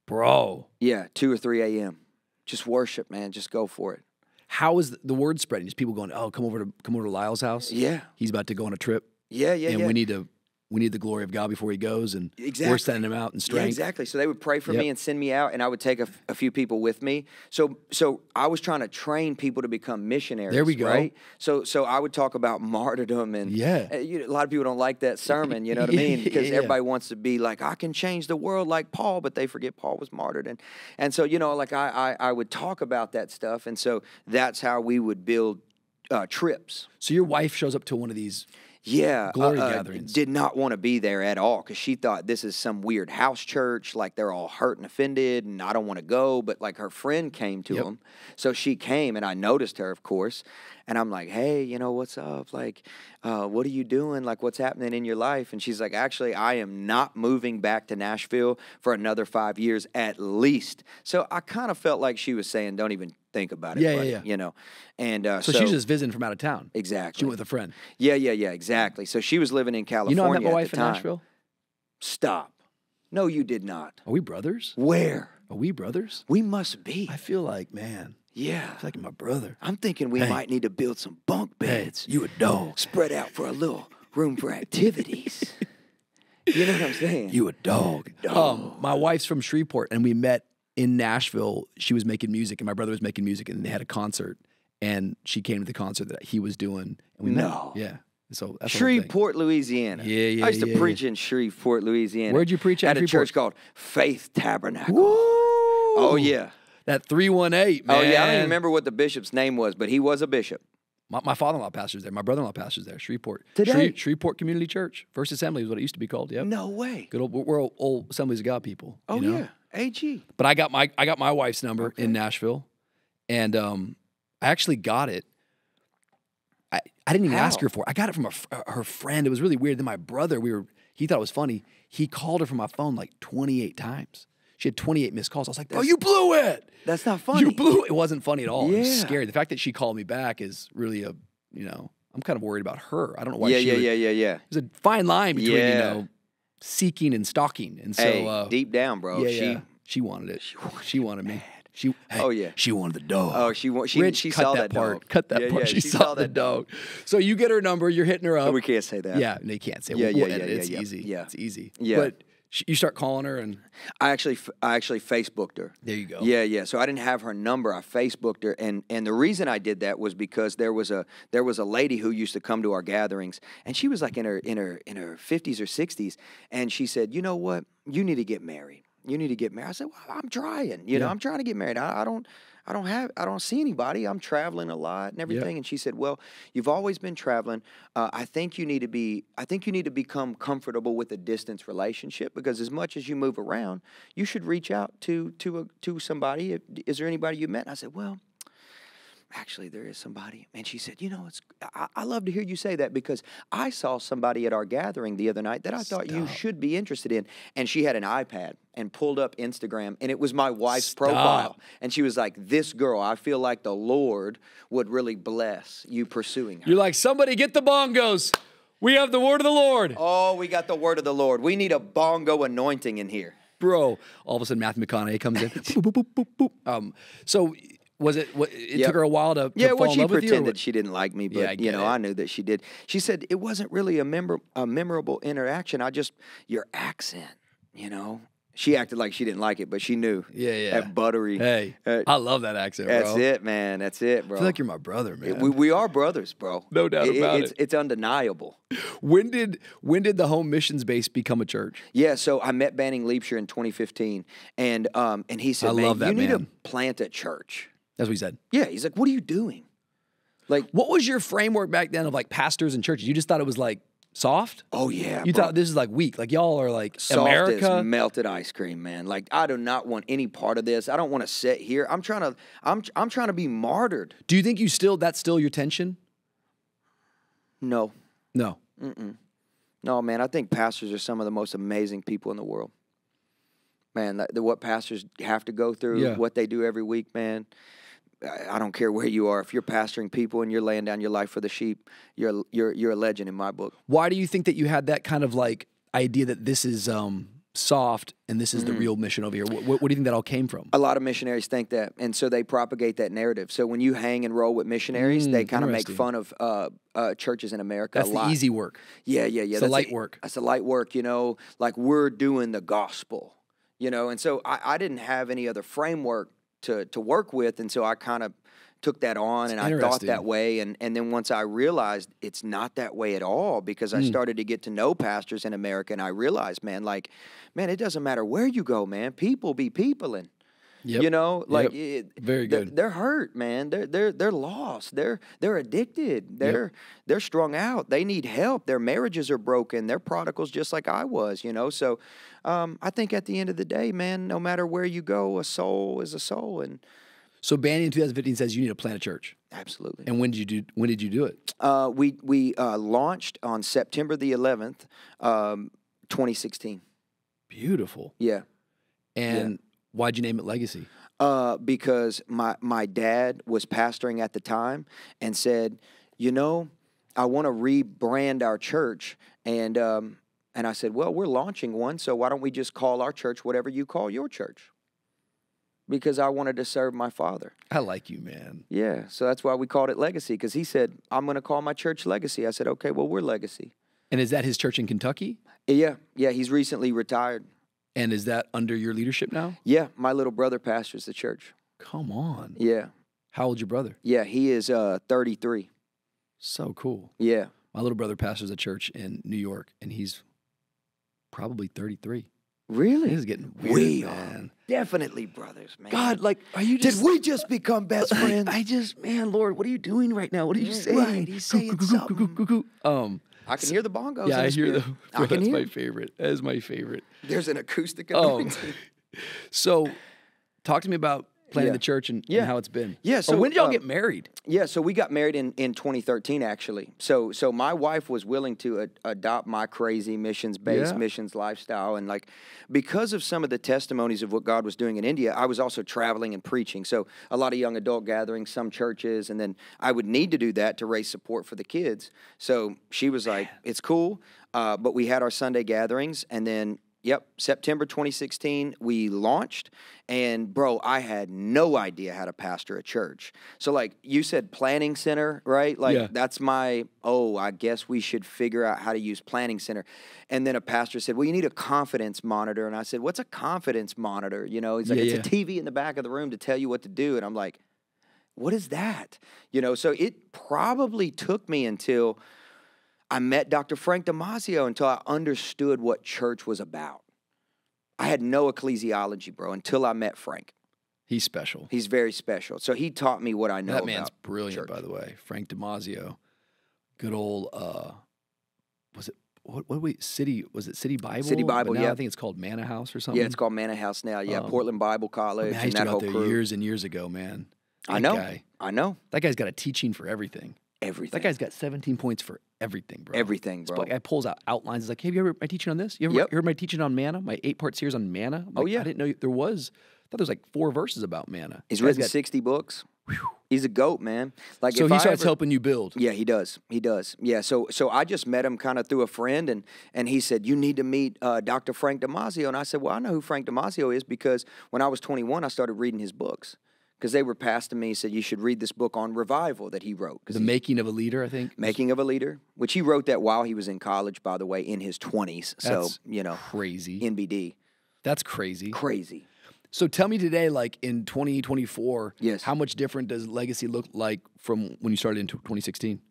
Bro, Yeah, two or three a.m. Just worship, man. Just go for it. How is the word spreading? Just people going, oh, come over to come over to Lyle's house. Yeah, He's about to go on a trip, yeah, yeah, and yeah. we need to we need the glory of God before he goes, and exactly. we're sending him out in Yeah, strength. exactly. So they would pray for Yep. me and send me out, and I would take a, f- a few people with me. So, so I was trying to train people to become missionaries. There we go. Right. So, so I would talk about martyrdom, and Yeah. uh, you know, a lot of people don't like that sermon. You know what I mean? Because yeah, yeah. everybody wants to be like, I can change the world like Paul, but they forget Paul was martyred, and and so you know, like I I, I would talk about that stuff, and so that's how we would build uh, trips. So your wife shows up to one of these. Yeah, Glory uh, uh, gatherings. Did not want to be there at all because she thought this is some weird house church, like they're all hurt and offended, and I don't want to go. But like her friend came to Yep. them, so she came, and I noticed her, of course. And I'm like, hey, you know what's up? Like, uh, what are you doing? Like, what's happening in your life? And she's like, actually, I am not moving back to Nashville for another five years at least. So I kind of felt like she was saying, don't even think about it. Yeah, yeah, buddy," yeah. You know, and uh, So, she's just visiting from out of town. exactly She went with a friend. yeah, yeah, yeah, exactly. So she was living in You California. know, I met my wife the in time. Nashville. Stop. No, you did not. Are we brothers? Where? Are we brothers? We must be. I feel like, man, Yeah. it's like my brother. I'm thinking we Hey. might need to build some bunk Hey, beds. you a dog. Spread out for a little room for activities. you know what I'm saying? You a dog. Um, my wife's from Shreveport, and we met in Nashville. She was making music, and my brother was making music, and they had a concert. And she came to the concert that he was doing, and we No. met. Yeah. So that's the whole thing. Shreveport, Louisiana. Yeah, yeah, I used to yeah, preach in Shreveport, Louisiana. Where'd you preach at At a Shreveport? church called Faith Tabernacle. Woo! Oh yeah. That three one eight. man. Oh yeah. I don't even remember what the bishop's name was, but he was a bishop. My, my father-in-law pastors there. My brother-in-law pastors there. Shreveport. Today? Shre- Shreveport Community Church. First Assembly is what it used to be called. Yep. No way. Good old. We're old, old Assemblies of God people. Oh you know? yeah. AG. But I got my I got my wife's number in Nashville, and um, I actually got it. I, I didn't even ask her for it. I got it from a, uh, her friend. It was really weird. Then my brother, we were he thought it was funny. He called her from my phone like 28 times. She had 28 missed calls. I was like, "Bro, you blew it. That's not funny. You blew it." It wasn't funny at all. It was scary. The fact that she called me back is really a you know I'm kind of worried about her. I don't know why. yeah, she yeah, would- yeah, yeah, yeah. There's a fine line between Yeah. you know seeking and stalking, and so hey, uh, deep down, bro. yeah, she, yeah. She wanted it. She wanted, me. She. hey, Oh, yeah. She wanted the dog. Oh, she wa- she- Rich, she cut saw that, that part. dog. Cut that Yeah, part. yeah, she, she saw, saw the dog. So you get her number. You're hitting her up. we can't say that. Yeah, they can't say. Yeah, we'll, yeah, yeah, it. yeah, It's yeah, easy. yeah. it's easy. Yeah. But you start calling her, and I actually, I actually Facebooked her. there you go. Yeah, yeah. So I didn't have her number. I Facebooked her, and and the reason I did that was because there was a there was a lady who used to come to our gatherings, and she was like in her in her in her fifties or sixties, and she said, you know what, you need to get married. You need to get married. I said, well, I'm trying. You know, I'm trying to get married. I, I don't. I don't have, I don't see anybody. I'm traveling a lot and everything. And she said, "Well, you've always been traveling. Uh, I think you need to be, I think you need to become comfortable with a distance relationship because as much as you move around, you should reach out to to a, to somebody. Is there anybody you met?" And I said, "Well, actually, there is somebody." And she said, "You know, it's, I, I love to hear you say that because I saw somebody at our gathering the other night that I thought you should be interested in." And she had an iPad and pulled up Instagram, and it was my wife's Stop. profile. And she was like, This girl, I feel like the Lord would really bless you pursuing her. You're like somebody get the bongos. We have the word of the Lord, Oh, we got the word of the Lord. We need a bongo anointing in here. bro. All of a sudden, Matthew McConaughey comes in. boop, boop, boop, boop, boop. Um. So was it? What, it Yep. took her a while to, to Yeah, fall well, in she love with you. or pretended she didn't like me, but Yeah, you know, it. I knew that she did. She said it wasn't really a member a memorable interaction. I just your accent, you know. She acted like she didn't like it, but she knew. Yeah, yeah. That buttery. Hey, uh, I love that accent, that's bro. it, man. That's it, bro. I feel like you're my brother, man. we, we are brothers, bro. No doubt about it's, it. It's undeniable. when did when did the home missions base become a church? Yeah, so I met Banning Liebscher in 2015, and um, and he said, I "Man, love that you need to plant a church." That's what he said. Yeah, he's like, "What are you doing?" Like, What was your framework back then of like pastors and churches? You just thought it was like soft? oh yeah, You bro. thought this is like weak. Like y'all are like soft America. melted ice cream, man. Like, I do not want any part of this. I don't want to sit here. I'm trying to, I'm, I'm trying to be martyred. Do you think you still that's still your tension? No, No. no, man. I think pastors are some of the most amazing people in the world. Man, the, the, what pastors have to go through, Yeah. what they do every week, man. I, don't care where you are. If you're pastoring people and you're laying down your life for the sheep, you're you're you're a legend in my book. Why do you think that you had that kind of like idea that this is um, soft and this is Mm-hmm. the real mission over here? What, what, what do you think that all came from? A lot of missionaries think that, and so they propagate that narrative. So when you hang and roll with missionaries, they Mm, kind of make fun of uh, uh, churches in America. That's a the lot. easy work. Yeah, yeah, yeah. It's the that's light a- work. That's the light work, you know, like we're doing the gospel, you know. And so I, I didn't have any other framework to to work with, and so I kind of took that on and I thought that way. And and then once I realized it's not that way at all, because. I hmm. started to get to know pastors in America, and I realized, man, like, man, it doesn't matter where you go, man. People be peopling. Yep. You know, like Yep. it, Very they're- good. They're hurt, man. They're they're they're lost. They're they're addicted. They're they're strung out. They need help. Their marriages are broken. They're prodigals just like I was. You know, so um, I think at the end of the day, man, no matter where you go, a soul is a soul, and So Banning in 2015 says you need to plant a church. absolutely. And when did you do? When did you do it? Uh, we we uh, launched on September the 11th, um, 2016. Beautiful. Yeah. And why'd you name it Legacy? uh, because my my dad was pastoring at the time and said, you know, I want to rebrand our church, and um, and I said, well, we're launching one, so why don't we just call our church whatever you call your church? Because I wanted to serve my father. I like you, man. Yeah, so that's why we called it Legacy. Because he said, I'm going to call my church Legacy. I said, okay, well, we're Legacy. And is that his church in Kentucky? Yeah, yeah, he's recently retired. And is that under your leadership now? Yeah, my little brother pastors the church. Come on. Yeah, How old's your brother? yeah, he is uh, 33. So cool. Yeah. My little brother pastors a church in New York, and he's probably 33. Really? He's getting weird, We are man. definitely brothers, man. God, like, are you did we just become best friends? I just, man, Lord, what are you doing right now? What are you saying? Right, he's saying something. Um, I can hear the bongos. yeah, I hear them. I That's hear. my favorite. That is my favorite. There's an acoustic oh. anointing. so, talk to me about planning Yeah. the church and, and Yeah. how it's been. Yeah, Or so, when did y'all um, get married? Yeah, so we got married in, in 2013 actually. So so my wife was willing to ad- adopt my crazy missions based Yeah. missions lifestyle and like because of some of the testimonies of what God was doing in India, I was also traveling and preaching. So a lot of young adult gatherings, some churches, and then I would need to do that to raise support for the kids. So she was like, "It's cool," uh, but we had our Sunday gatherings, and then Yep, September 2016, we launched. And bro, I had no idea how to pastor a church. So, like you said, planning center, right? Like, Yeah. that's my, oh, I guess we should figure out how to use planning center. And then a pastor said, well, you need a confidence monitor. And I said, what's a confidence monitor? You know, he's like, Yeah, it's yeah. a TV in the back of the room to tell you what to do. And I'm like, what is that? You know, so it probably took me until I met Dr. Frank Damazio until I understood what church was about. I had no ecclesiology, bro, until I met Frank. He's special. He's very special. So he taught me what I know that man's brilliant, church. by the way. Frank Damazio, good old. uh Was it what? What we city? Was it City Bible? City Bible, yeah. I think it's called Manna House or something. Yeah, it's called Manna House now. Yeah, Um, Portland Bible College Man, I used to go out there crew. years and years ago, man. I know. guy. I know That guy's got a teaching for everything. Everything. That guy's got 17 points for everything, bro. everything, bro. guy pulls out outlines. He's like, hey, "Have you ever heard my teaching on this? You ever Yep. heard my teaching on mana? My eight part series on mana? I'm Oh, yeah. I didn't know there was. I thought there was like four verses about mana. He's written got- 60 books. He's a goat, man. Like so if he I starts ever- helping you build. Yeah, he does. He does. Yeah. So so I just met him kind of through a friend, and and he said you need to meet uh, Dr. Frank Damazio, and I said, well, I know who Frank Damazio is because when I was 21, I started reading his books because they were passed to me. Said you should read this book on revival that he wrote. The making of a leader, I think. Making of a Leader, which he wrote that while he was in college, by the way, in his 20s. So you know, crazy. NBD, That's crazy. crazy. So tell me today, like in 2024, Yes. how much different does legacy look like from when you started in 2016?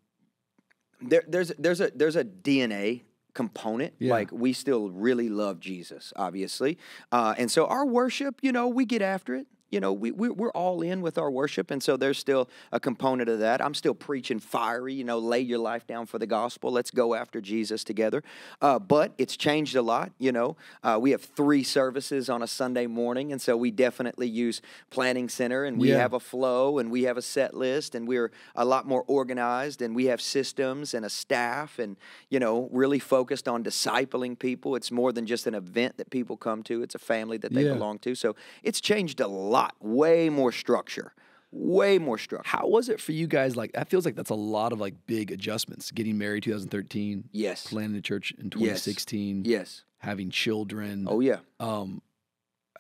there, there's there's a there's a DNA component. Yeah. Like we still really love Jesus, obviously, uh, and so our worship, you know, we get after it. You know, we, we we're all in with our worship, and so there's still a component of that. I'm still preaching fiery, you know, lay your life down for the gospel. Let's go after Jesus together. Uh, but it's changed a lot. You know, uh, we have three services on a Sunday morning, and so we definitely use Planning Center, and we Yeah. have a flow, and we have a set list, and we're a lot more organized, and we have systems and a staff, and you know, really focused on discipling people. It's more than just an event that people come to; it's a family that they Yeah. belong to. So it's changed a lot, way more structure, way more structure. How was it for you guys? Like that feels like that's a lot of like big adjustments. Getting married 2013, Yes. planning a church in 2016, Yes. having children. Oh yeah. Um,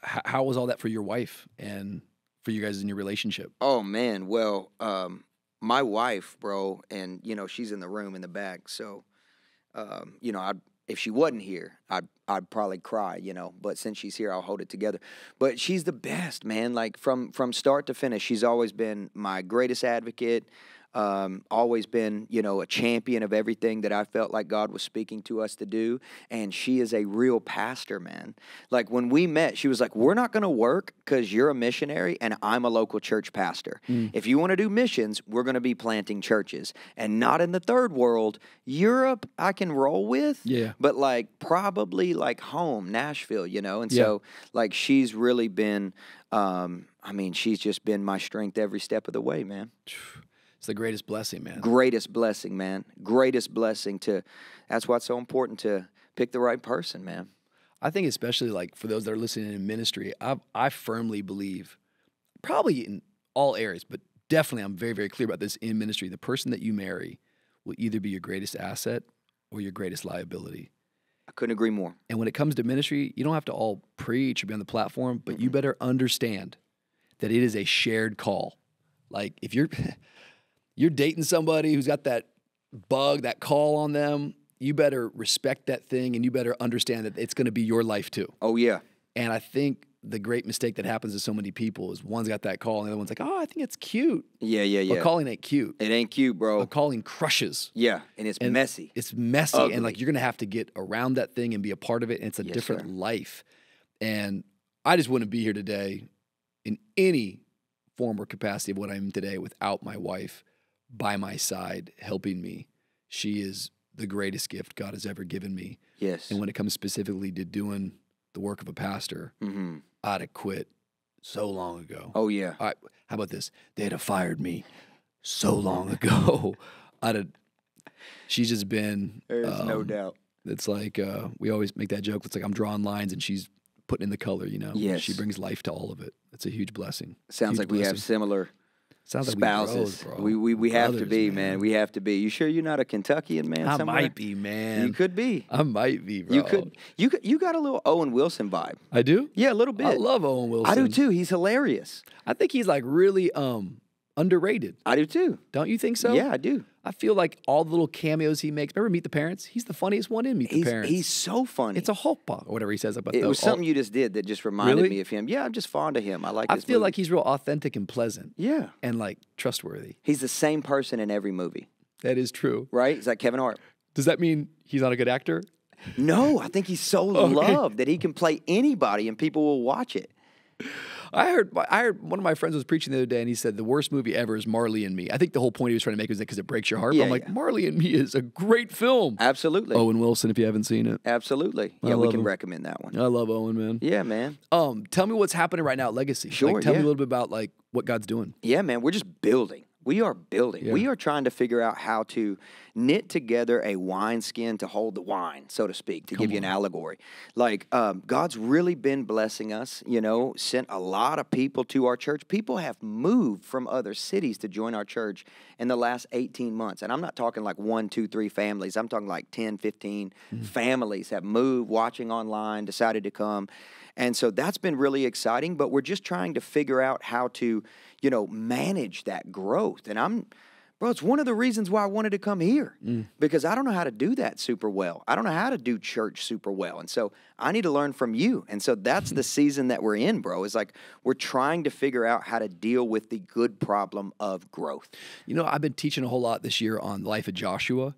h- how was all that for your wife and for you guys in your relationship? Oh man, well, um, my wife, bro, and you know she's in the room in the back, so um, you know, I'd, if she wasn't here, I'd I'd probably cry, you know. But since she's here, I'll hold it together. But she's the best, man. Like from from start to finish, she's always been my greatest advocate. Um, always been, you know, a champion of everything that I felt like God was speaking to us to do. And she is a real pastor, man. Like when we met, she was like, "We're not going to work because you're a missionary and I'm a local church pastor. If you want to do missions, we're going to be planting churches, and not in the third world. Europe, I can roll with, Yeah. but like probably like home, Nashville, you know. And Yeah. so like she's really been. Um, I mean, she's just been my strength every step of the way, man It's the greatest blessing, man. greatest blessing, man. Greatest blessing to. That's why it's so important to pick the right person, man. I think especially like for those that are listening in ministry, I I firmly believe, probably in all areas, but definitely I'm very very clear about this in ministry. The person that you marry will either be your greatest asset or your greatest liability. I couldn't agree more. And when it comes to ministry, you don't have to all preach or be on the platform, but you better understand that it is a shared call. Like if you're you're dating somebody who's got that bug, that call on them, you better respect that thing and you better understand that it's going to be your life too. Oh yeah, And I think the great mistake that happens to so many people is one's got that call and the other one's like, "Oh, I think it's cute." yeah, yeah, yeah. calling ain't cute. it ain't cute, bro. Calling crushes. Yeah, and it's And messy. It's messy, and like you're gonna have to get around that thing and be a part of it, and it's a Yes, different sir. life. And I just wouldn't be here today in any form or capacity of what I'm today without my wife by my side helping me. She is the greatest gift God has ever given me. Yes. And when it comes specifically to doing the work of a pastor, hmm I'd have quit so long ago. Oh yeah. Right, how about this? They'd have fired me so long ago. I'd have. She's just been. There's no um, doubt. It's like uh, we always make that joke. It's like I'm drawing lines and she's putting in the color. You know. Yes. She brings life to all of it. It's a huge blessing. Sounds huge like we have similar Sounds like spouses. we bros, we, we we have to be, man. We have to be. You sure you're not a Kentuckian man? I somewhere? might be, man. You could be. I might be, bro. You could. You you got a little Owen Wilson vibe. I do. Yeah, a little bit. I love Owen Wilson. I do too. He's hilarious. I think he's like really um underrated. I do too. Don't you think so? yeah, I do. I feel like all the little cameos he makes. Remember Meet the Parents? He's the funniest one in Meet He's the Parents. he's so funny. it's a hopa or whatever he says about it the. was all- something you just did that just reminded Really? me of him. Yeah, I'm just fond of him. I like. I feel movies. like he's real authentic and pleasant yeah, and like trustworthy. he's the same person in every movie, That is true. right? Is that Kevin Hart? Does that mean he's not a good actor? No, I think he's so loved that he can play anybody and people will watch it. I heard I heard one of my friends was preaching the other day and he said the worst movie ever is Marley and Me. I think the whole point he was trying to make was that because it breaks your heart. but Yeah, I'm like yeah. Marley and Me is a great film. Absolutely, Owen Wilson, if you haven't seen it, absolutely. I Yeah, we can him. recommend that one. I love Owen, man. Yeah, man. Um, tell me what's happening right now at Legacy. Sure, Like, tell me a little bit about like what God's doing. Yeah, man, we're just building. We are building. Yeah. We are trying to figure out how to knit together a wineskin to hold the wine, so to speak, to give you an allegory. Like, um, God's really been blessing us, you know, sent a lot of people to our church. People have moved from other cities to join our church in the last 18 months. And I'm not talking like one, two, three families. I'm talking like 10, 15 families have moved, watching online, decided to come. And so that's been really exciting, but we're just trying to figure out how to, you know, manage that growth. And I'm, bro, it's one of the reasons why I wanted to come here because I don't know how to do that super well. I don't know how to do church super well. And so I need to learn from you. And so that's the season that we're in, bro. Is like we're trying to figure out how to deal with the good problem of growth. You know, I've been teaching a whole lot this year on the life of Joshua.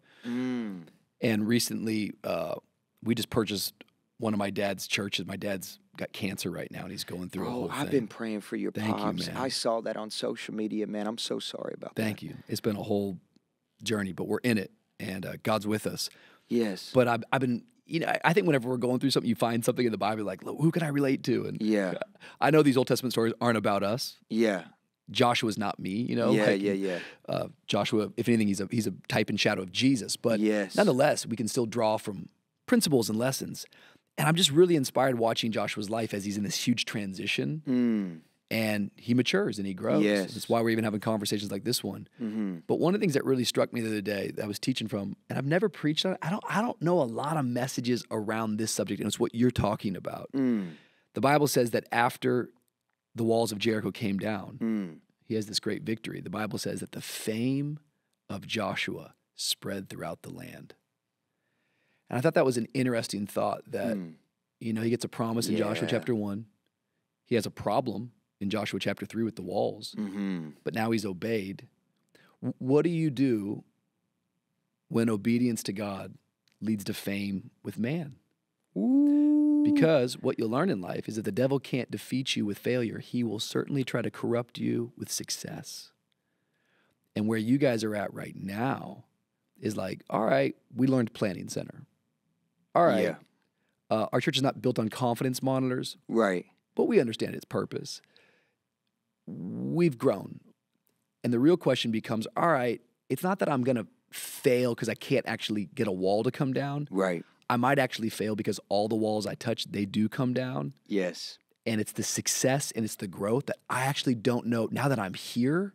And recently, uh, we just purchased one of my dad's churches. My dad's got cancer right now, and he's going through a Oh, whole I've thing. been praying for your Thank you, pops. man. I saw that on social media, man. I'm so sorry about that. Thank you. It's been a whole journey, but we're in it, and uh, God's with us. Yes. But I've, I've been, you know, I- think whenever we're going through something, you find something in the Bible, like, "Look, who can I relate to? And yeah. I know these Old Testament stories aren't about us. Yeah. Joshua's not me, you know. yeah. like, yeah. Yeah. Uh, Joshua, if anything, he's a he's a type and shadow of Jesus. But Yes. nonetheless, we can still draw from principles and lessons. And I'm just really inspired watching Joshua's life as he's in this huge transition Mm. and he matures and he grows. Yes. That's why we're even having conversations like this one. hmm But one of the things that really struck me the other day that I was teaching from, and I've never preached on it. I don't I don't know a lot of messages around this subject, and it's what you're talking about. Mm. The Bible says that after the walls of Jericho came down, Mm. he has this great victory. The Bible says that the fame of Joshua spread throughout the land. And I thought that was an interesting thought that, Mm. you know, he gets a promise in Joshua chapter one. He has a problem in Joshua chapter three with the walls, hmm but now he's obeyed. What do you do when obedience to God leads to fame with man? Ooh. Because what you'll learn in life is that the devil can't defeat you with failure. He will certainly try to corrupt you with success. And where you guys are at right now is like, all right, we learned planning center. All right, Yeah. uh, our church is not built on confidence monitors, Right. but we understand its purpose. We've grown. And the real question becomes all right, it's not that I'm going to fail because I can't actually get a wall to come down. Right. I might actually fail because all the walls I touch, they do come down. Yes. And it's the success and it's the growth that I actually don't know now that I'm here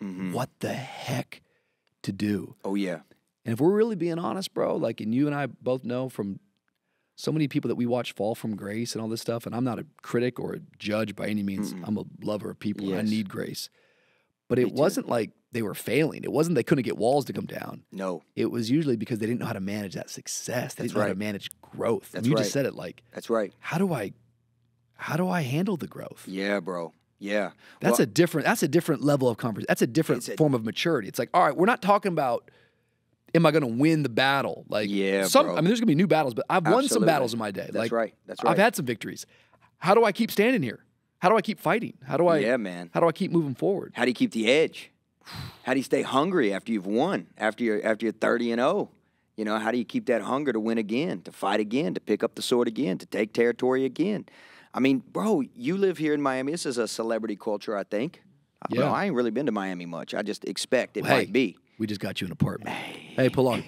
hmm what the heck to do. Oh yeah. And if we're really being honest, bro, like, and you and I both know from so many people that we watch fall from grace and all this stuff, and I'm not a critic or a judge by any means. I'm a lover of people. and I need grace. But it too. wasn't like they were failing. It wasn't they couldn't get walls to come down. No. It was usually because they didn't know how to manage that success. They That's didn't know how to right. manage growth. and That's you right. just said it like, That's right. how do I how do I handle the growth? Yeah, bro. Yeah. That's Well, a different that's a different level of conversation. That's a different a- form of maturity. It's like, all right, we're not talking about am I going to win the battle? Like Yeah, some bro. I mean there's going to be new battles, but I've won some battles in my day. That's like right. That's right. I've had some victories. How do I keep standing here? How do I keep fighting? How do I Yeah, man. How do I keep moving forward? How do you keep the edge? How do you stay hungry after you've won? After you're after you're 30 and 0? You know, how do you keep that hunger to win again, to fight again, to pick up the sword again, to take territory again? I mean, bro, you live here in Miami. This is a celebrity culture, I think. I know. Yeah. I ain't really been to Miami much. I just expect it Hey, might be. We just got you an apartment. Hey, pull on.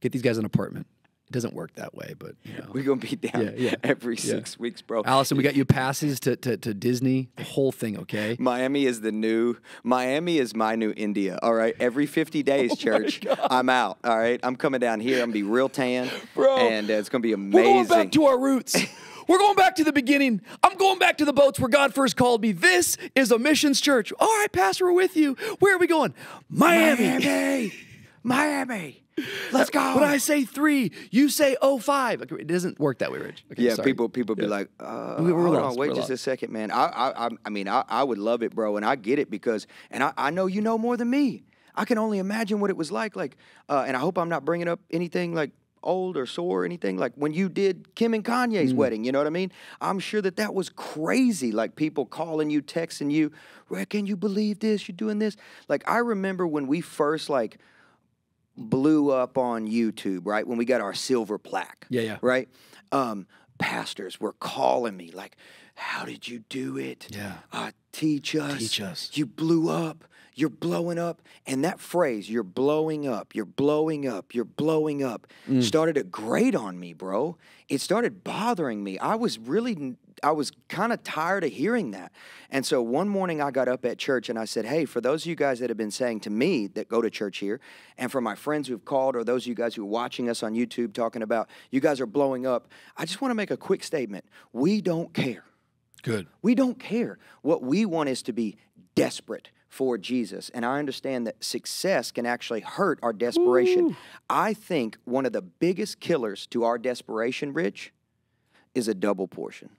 Get these guys an apartment. It doesn't work that way, but you know. We're gonna be down Yeah, yeah, every yeah. six weeks, bro. Allison, we got you passes to, to, to Disney, the whole thing, okay? Miami is the new Miami is my new India. All right, every 50 days, Oh church, I'm out. All right, I'm coming down here. I'm gonna be real tan, Bro, and uh, it's gonna be amazing. We're going back to our roots. We're going back to the beginning. I'm going back to the boats where God first called me. This is a missions church. All right, Pastor, we're with you. Where are we going? Miami. Miami, Miami, let's go. When I say three, you say oh five. It doesn't work that way, Rich. Okay, yeah, sorry. people people be like, uh, We- we're hold lost, on, wait we're just a second, man. I I I, I mean, I, I would love it, bro, and I get it because, and I, I know you know more than me. I can only imagine what it was like, like, uh, and I hope I'm not bringing up anything like old or sore or anything like when you did Kim and Kanye's wedding. You know what I mean? I'm sure that that was crazy. Like people calling you, texting you, Rick, can you believe this? You're doing this. Like I remember when we first like blew up on YouTube, right? When we got our silver plaque. Yeah, yeah. Right? Um, pastors were calling me like, How did you do it? Yeah. Uh, teach us. Teach us. You blew up. You're blowing up. And that phrase, you're blowing up, you're blowing up, you're blowing up, Mm. started to grate on me, bro. It started bothering me. I was really, I was kind of tired of hearing that. And so one morning I got up at church and I said, Hey, for those of you guys that have been saying to me that go to church here, and for my friends who've called, or those of you guys who are watching us on YouTube talking about you guys are blowing up, I just want to make a quick statement. We don't care. Good. We don't care. What we want is to be desperate for Jesus. And I understand that success can actually hurt our desperation. I think one of the biggest killers to our desperation, Rich, is a double portion.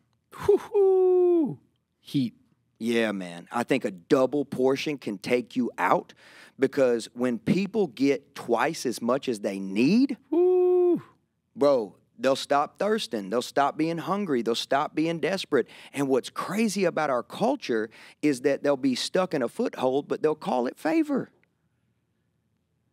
Woo-hoo. Heat. Yeah, man. I think a double portion can take you out because when people get twice as much as they need, Woo. bro, they'll stop thirsting. They'll stop being hungry. They'll stop being desperate. And what's crazy about our culture is that they'll be stuck in a foothold, but they'll call it favor.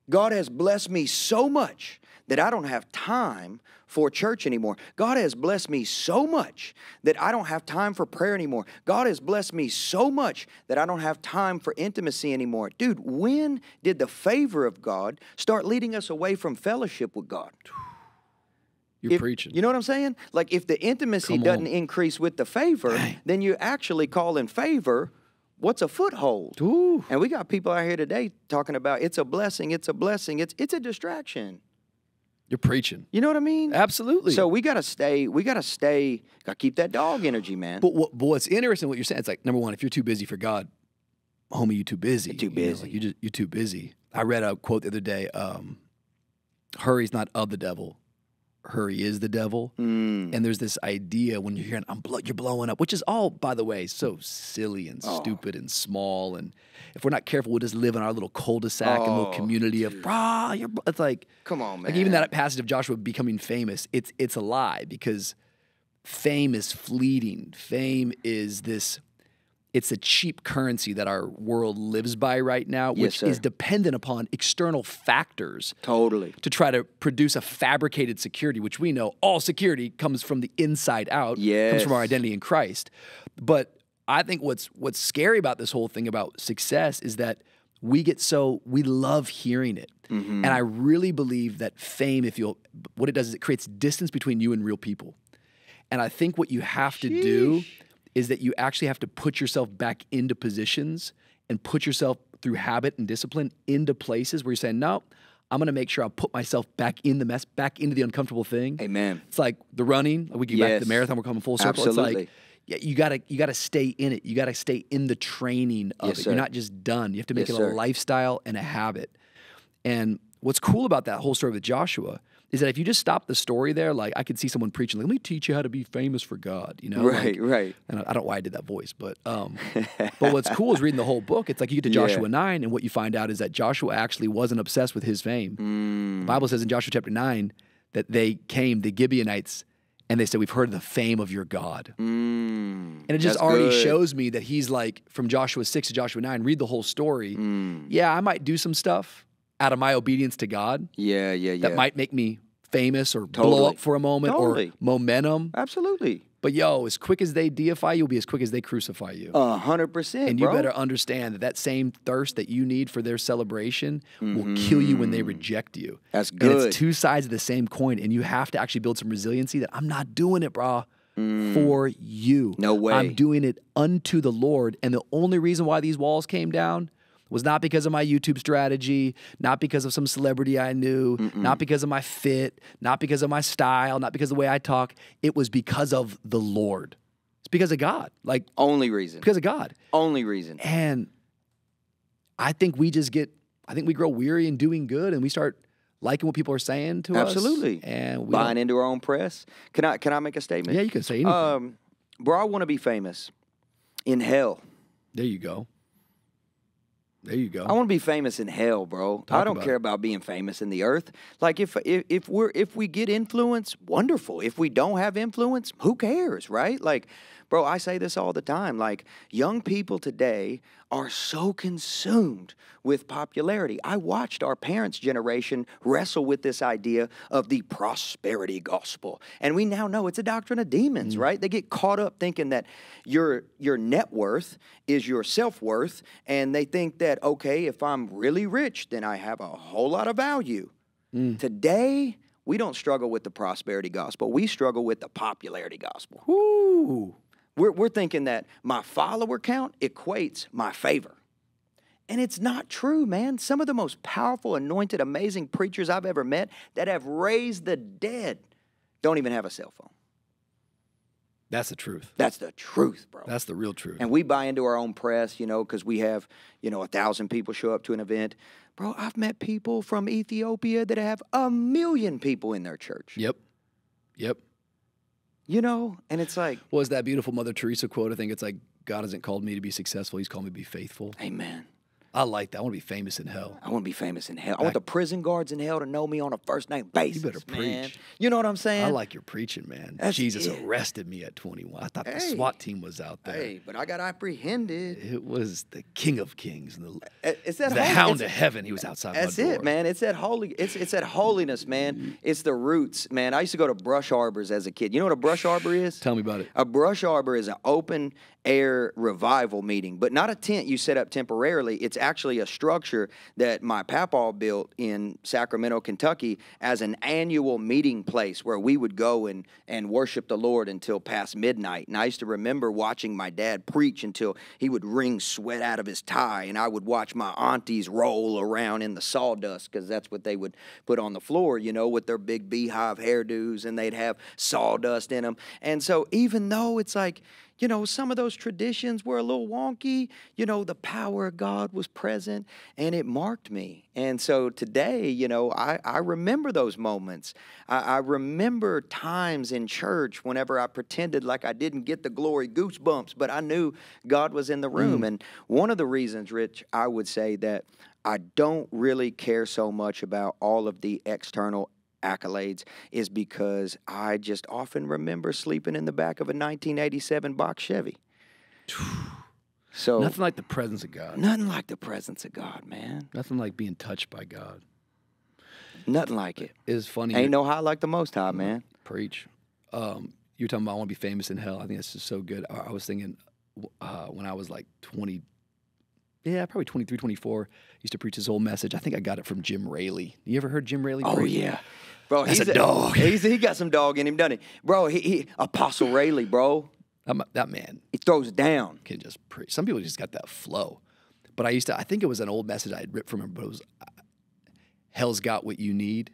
God has blessed me so much that I don't have time for church anymore. God has blessed me so much that I don't have time for prayer anymore. God has blessed me so much that I don't have time for intimacy anymore. Dude, when did the favor of God start leading us away from fellowship with God? You're If- preaching. You know what I'm saying? Like if the intimacy Come doesn't on. increase with the favor, then you actually call in favor what's a foothold. Ooh. And we got people out here today talking about it's a blessing, it's a blessing, it's it's a distraction. You're preaching. You know what I mean? Absolutely. So we gotta stay, we gotta stay, gotta keep that dog energy, man. But, what, but what's interesting, what you're saying, it's like number one, if you're too busy for God, homie, you too busy. You're too You know, busy. like, you just you're too busy. I read a quote the other day. Um, Hurry's not of the devil. Hurry is the devil. Mm. And there's this idea when you're hearing I'm blow, you're blowing up, which is all, by the way, so silly and Oh. stupid and small. And if we're not careful, we'll just live in our little cul-de-sac and little Oh, community of rah. You're, bl-" it's like Come on, man. like even that passage of Joshua becoming famous, it's it's a lie because fame is fleeting. Fame is this it's a cheap currency that our world lives by right now, Yes, which is dependent upon external factors Totally. to try to produce a fabricated security, which we know all security comes from the inside out, comes from our identity in Christ. But I think what's what's scary about this whole thing about success is that we get so we love hearing it. Mm-hmm. And I really believe that fame, if you'll what it does is it creates distance between you and real people. And I think what you have to do is that you actually have to put yourself back into positions and put yourself through habit and discipline into places where you're saying, no, I'm going to make sure I put myself back in the mess, back into the uncomfortable thing. Amen. It's like the running. We get back to the marathon. We're coming full circle. It's Absolutely. like, yeah, you gotta you gotta stay in it. You gotta stay in the training of Yes, it. sir. You're not just done. You have to make Yes, it a sir. lifestyle and a habit. And what's cool about that whole story with Joshua is that if you just stop the story there, like I could see someone preaching, like, let me teach you how to be famous for God. You know, Right, Like, right. and I I don't know why I did that voice, but um, but what's cool is reading the whole book. It's like you get to Yeah. Joshua nine, and what you find out is that Joshua actually wasn't obsessed with his fame. Mm. The Bible says in Joshua chapter nine that they came, the Gibeonites, and they said, "We've heard the fame of your God." Mm. And it just already good. shows me that he's like from Joshua 6 to Joshua 9, read the whole story. Mm. Yeah, I might do some stuff out of my obedience to God Yeah, yeah, yeah. that might make me famous or blow up for a moment Totally. or momentum. Absolutely. But yo, as quick as they deify you, will be as quick as they crucify you. A hundred percent. and you bro. better understand that that same thirst that you need for their celebration will kill you when they reject you. Mm-hmm. That's And good. it's two sides of the same coin, and you have to actually build some resiliency that I'm not doing it, brah, Mm. for you. No way. I'm doing it unto the Lord. And the only reason why these walls came down was not because of my YouTube strategy, not because of some celebrity I knew, not because of my fit, not because of my style, not because of the way I talk. It was because of the Lord. It's because of God. Like, Only reason. because of God. Only reason. And I think we just get, I think we grow weary in doing good and we start liking what people are saying to us. Absolutely. And we Buying into our own press. Can I can I make a statement? yeah, you can say anything. Um, bro, I want to be famous in hell. there you go. There you go. I want to be famous in hell, bro. I don't about care it. about being famous in the earth. Like if, if if we're if we get influence, wonderful. If we don't have influence, who cares, right? Like, bro, I say this all the time. Like, young people today are so consumed with popularity. I watched our parents' generation wrestle with this idea of the prosperity gospel. And we now know it's a doctrine of demons, mm. right? They get caught up thinking that your your net worth is your self-worth and they think that okay, if I'm really rich, then I have a whole lot of value. Mm. Today, we don't struggle with the prosperity gospel. We struggle with the popularity gospel. Woo. We're, we're thinking that my follower count equates my favor. And it's not true, man. Some of the most powerful, anointed, amazing preachers I've ever met that have raised the dead don't even have a cell phone. That's the truth. That's the truth, bro. That's the real truth. and we buy into our own press, you know, because we have, you know, a thousand people show up to an event. Bro, I've met people from Ethiopia that have a million people in their church. Yep. Yep. You know, and it's like, was that beautiful Mother Teresa quote? I think it's like, God hasn't called me to be successful. He's called me to be faithful. Amen. I like that. I want to be famous in hell. I want to be famous in hell. I want the prison guards in hell to know me on a first name basis. You better man. preach. You know what I'm saying? I like your preaching, man. That's Jesus it. arrested me at 21. I thought the SWAT team was out there. Hey, but I got apprehended. It was the King of Kings the, It's that the holy- Hound it's- of Heaven. He was outside That's it, man. It's that holy. It's it's that holiness, man. It's the roots, man. I used to go to brush arbors as a kid. You know what a brush arbor is? Tell me about it. A brush arbor is an open air revival meeting, but not a tent you set up temporarily. It's actually a structure that my papa built in Sacramento, Kentucky, as an annual meeting place where we would go and, and worship the Lord until past midnight. And I used to remember watching my dad preach until he would wring sweat out of his tie, and I would watch my aunties roll around in the sawdust because that's what they would put on the floor, you know, with their big beehive hairdos, and they'd have sawdust in them. And so, even though it's like, you know, some of those traditions were a little wonky. You know, the power of God was present and it marked me. And so today, you know, I, I remember those moments. I, I remember times in church whenever I pretended like I didn't get the glory goosebumps, but I knew God was in the room. Mm. And one of the reasons, Rich, I would say that I don't really care so much about all of the external accolades is because I just often remember sleeping in the back of a 1987 box Chevy. So Nothing like the presence of God. nothing like the presence of God, man. Nothing like being touched by God. Nothing like it. It's funny. Ain't no high like the most high, man. preach. Um, you were talking about I want to be famous in hell. I think that's just so good. I, I was thinking uh, when I was like 20, yeah, probably 23, 24, used to preach his whole message. I think I got it from Jim Raley. You ever heard Jim Raley Oh preach? yeah. Bro, That's he's a dog. He's, he got some dog in him, doesn't he? Bro, he, he Apostle Raley, bro. That, ma- that man He throws down. can just preach. Some people just got that flow. But I used to, I think it was an old message I had ripped from him, but it was uh, Hell's got what you need,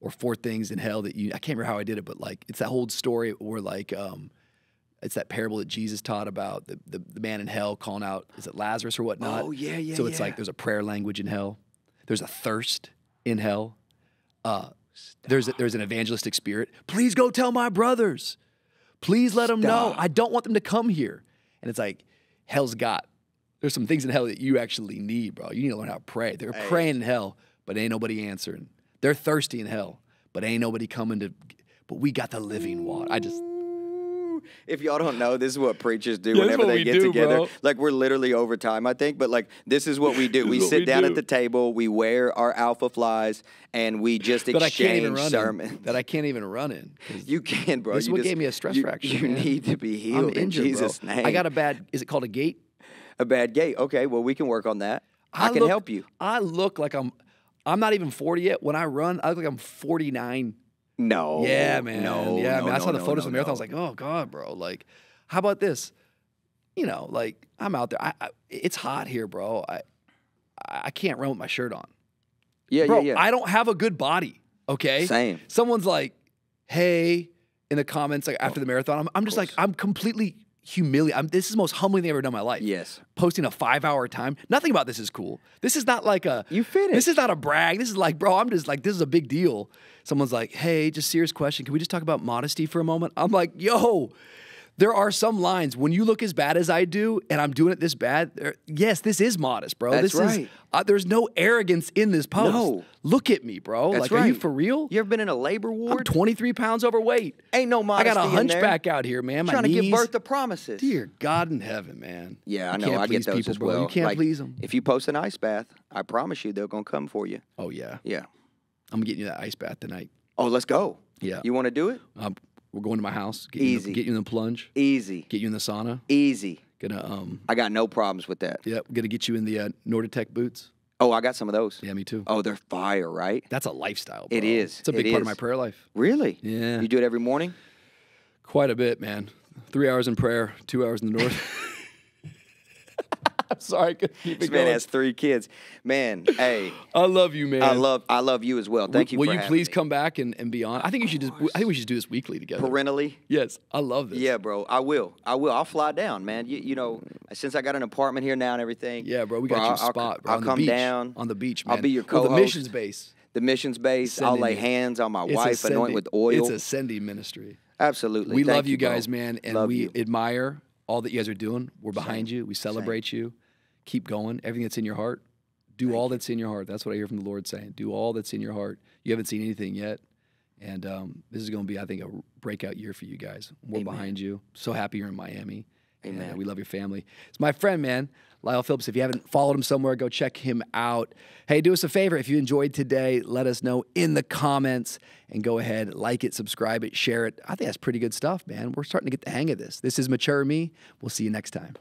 or four things in hell that you, I can't remember how I did it, but like, it's that old story where like, um, it's that parable that Jesus taught about the, the, the man in hell calling out, is it Lazarus or whatnot? Oh, yeah, yeah, So it's yeah. like there's a prayer language in hell, there's a thirst in hell, uh, there's a, there's an evangelistic spirit. Please go tell my brothers. Please let them know. I don't want them to come here. And it's like, hell's got. There's some things in hell that you actually need, bro. You need to learn how to pray. They're praying in hell, but ain't nobody answering. They're thirsty in hell, but ain't nobody coming to. But we got the living water. I just. If y'all don't know, this is what preachers do Yeah, whenever they get do, together. bro. Like we're literally over time, I think, but like this is what we do. we sit we down do. at the table, we wear our Alphaflys, and we just That I can't even exchange run sermons. That I can't even run in. You can, bro. This is you what just- gave me a stress you, fracture. You man. need to be healed I'm injured, in Jesus' bro. name. I got a bad. Is it called a gait? a bad gait. Okay, well we can work on that. I, can look- help you. I look like I'm. I'm not even 40 yet. When I run, I look like I'm 49. No. Yeah, man. No. yeah, no, man. I no, saw the photos no, of the marathon. I was like, oh god, bro. Like, how about this? You know, like I'm out there. I, I, it's hot here, bro. I I can't run with my shirt on, yeah, bro. yeah, yeah. I don't have a good body. Okay. Same. Someone's like, hey, in the comments like after the marathon, I'm, I'm just like. I'm completely humiliated. I'm, this is the most humbling thing I've ever done in my life. Yes. Posting a five hour time. Nothing about this is cool. This is not like a You finished. This is not a brag. This is like, bro, I'm just like, this is a big deal. Someone's like, hey, just serious question. Can we just talk about modesty for a moment? I'm like, yo, there are some lines when you look as bad as I do and I'm doing it this bad. yes, this is modest, bro. That's this is right. uh, there's no arrogance in this post. No. Look at me, bro. That's like, are you for real? You ever been in a labor ward? I'm 23 pounds overweight. Ain't no modesty. I got a hunchback out here, man. My Trying to give birth to promises. Dear God in heaven, man. Yeah, I know. I get those people, as bro. You can't Like, please them. If you post an ice bath, I promise you they're gonna come for you. Oh yeah, Yeah. I'm getting you that ice bath tonight. Oh, let's go. Yeah. You want to do it? Um, we're going to my house. Get You Easy. the, get you in the plunge. Easy. Get you in the sauna. Easy. Gonna um. I got no problems with that. Yeah, gonna get you in the uh, Normatec boots. Oh, I got some of those. Yeah, me too. Oh, they're fire, right? That's a lifestyle. Bro. It is. It's a big It part of my prayer life. Really? Yeah. You do it every morning? Quite a bit, man. Three hours in prayer, two hours in the north. I'm sorry, I couldn't keep it This man has three kids. Man, hey, I love you, man. I love I love you as well. Thank you Will you please me. come back and, and be on? I think you should just. I think we should do this weekly together. parentally. Yes, I love this. Yeah, bro. I will. I will. I'll fly down, man. You, you know, since I got an apartment here now and everything. Yeah, bro, we got you a I'll- I'll- spot. Bro, I'll on come the beach, down on the beach, I'll man. be your Well, the co-host. missions base. The missions base. I'll lay hands on my It's wife, anoint with oil. It's a sending ministry. Absolutely. We Thank love you bro. guys, man, and Love we you. admire all that you guys are doing. We're behind you. We celebrate you. Keep going. Everything that's in your heart. Do all that's in your heart. That's what I hear from the Lord saying. Do all that's in your heart. You haven't seen anything yet. And um, this is going to be, I think, a breakout year for you guys. We're Amen. behind you. So happy you're in Miami. And, uh, Amen. we love your family. It's my friend, man, Lyle Phillips. If you haven't followed him somewhere, go check him out. Hey, do us a favor. If you enjoyed today, let us know in the comments and go ahead, like it, subscribe it, share it. I think that's pretty good stuff, man. We're starting to get the hang of this. This is Mature Me. We'll see you next time.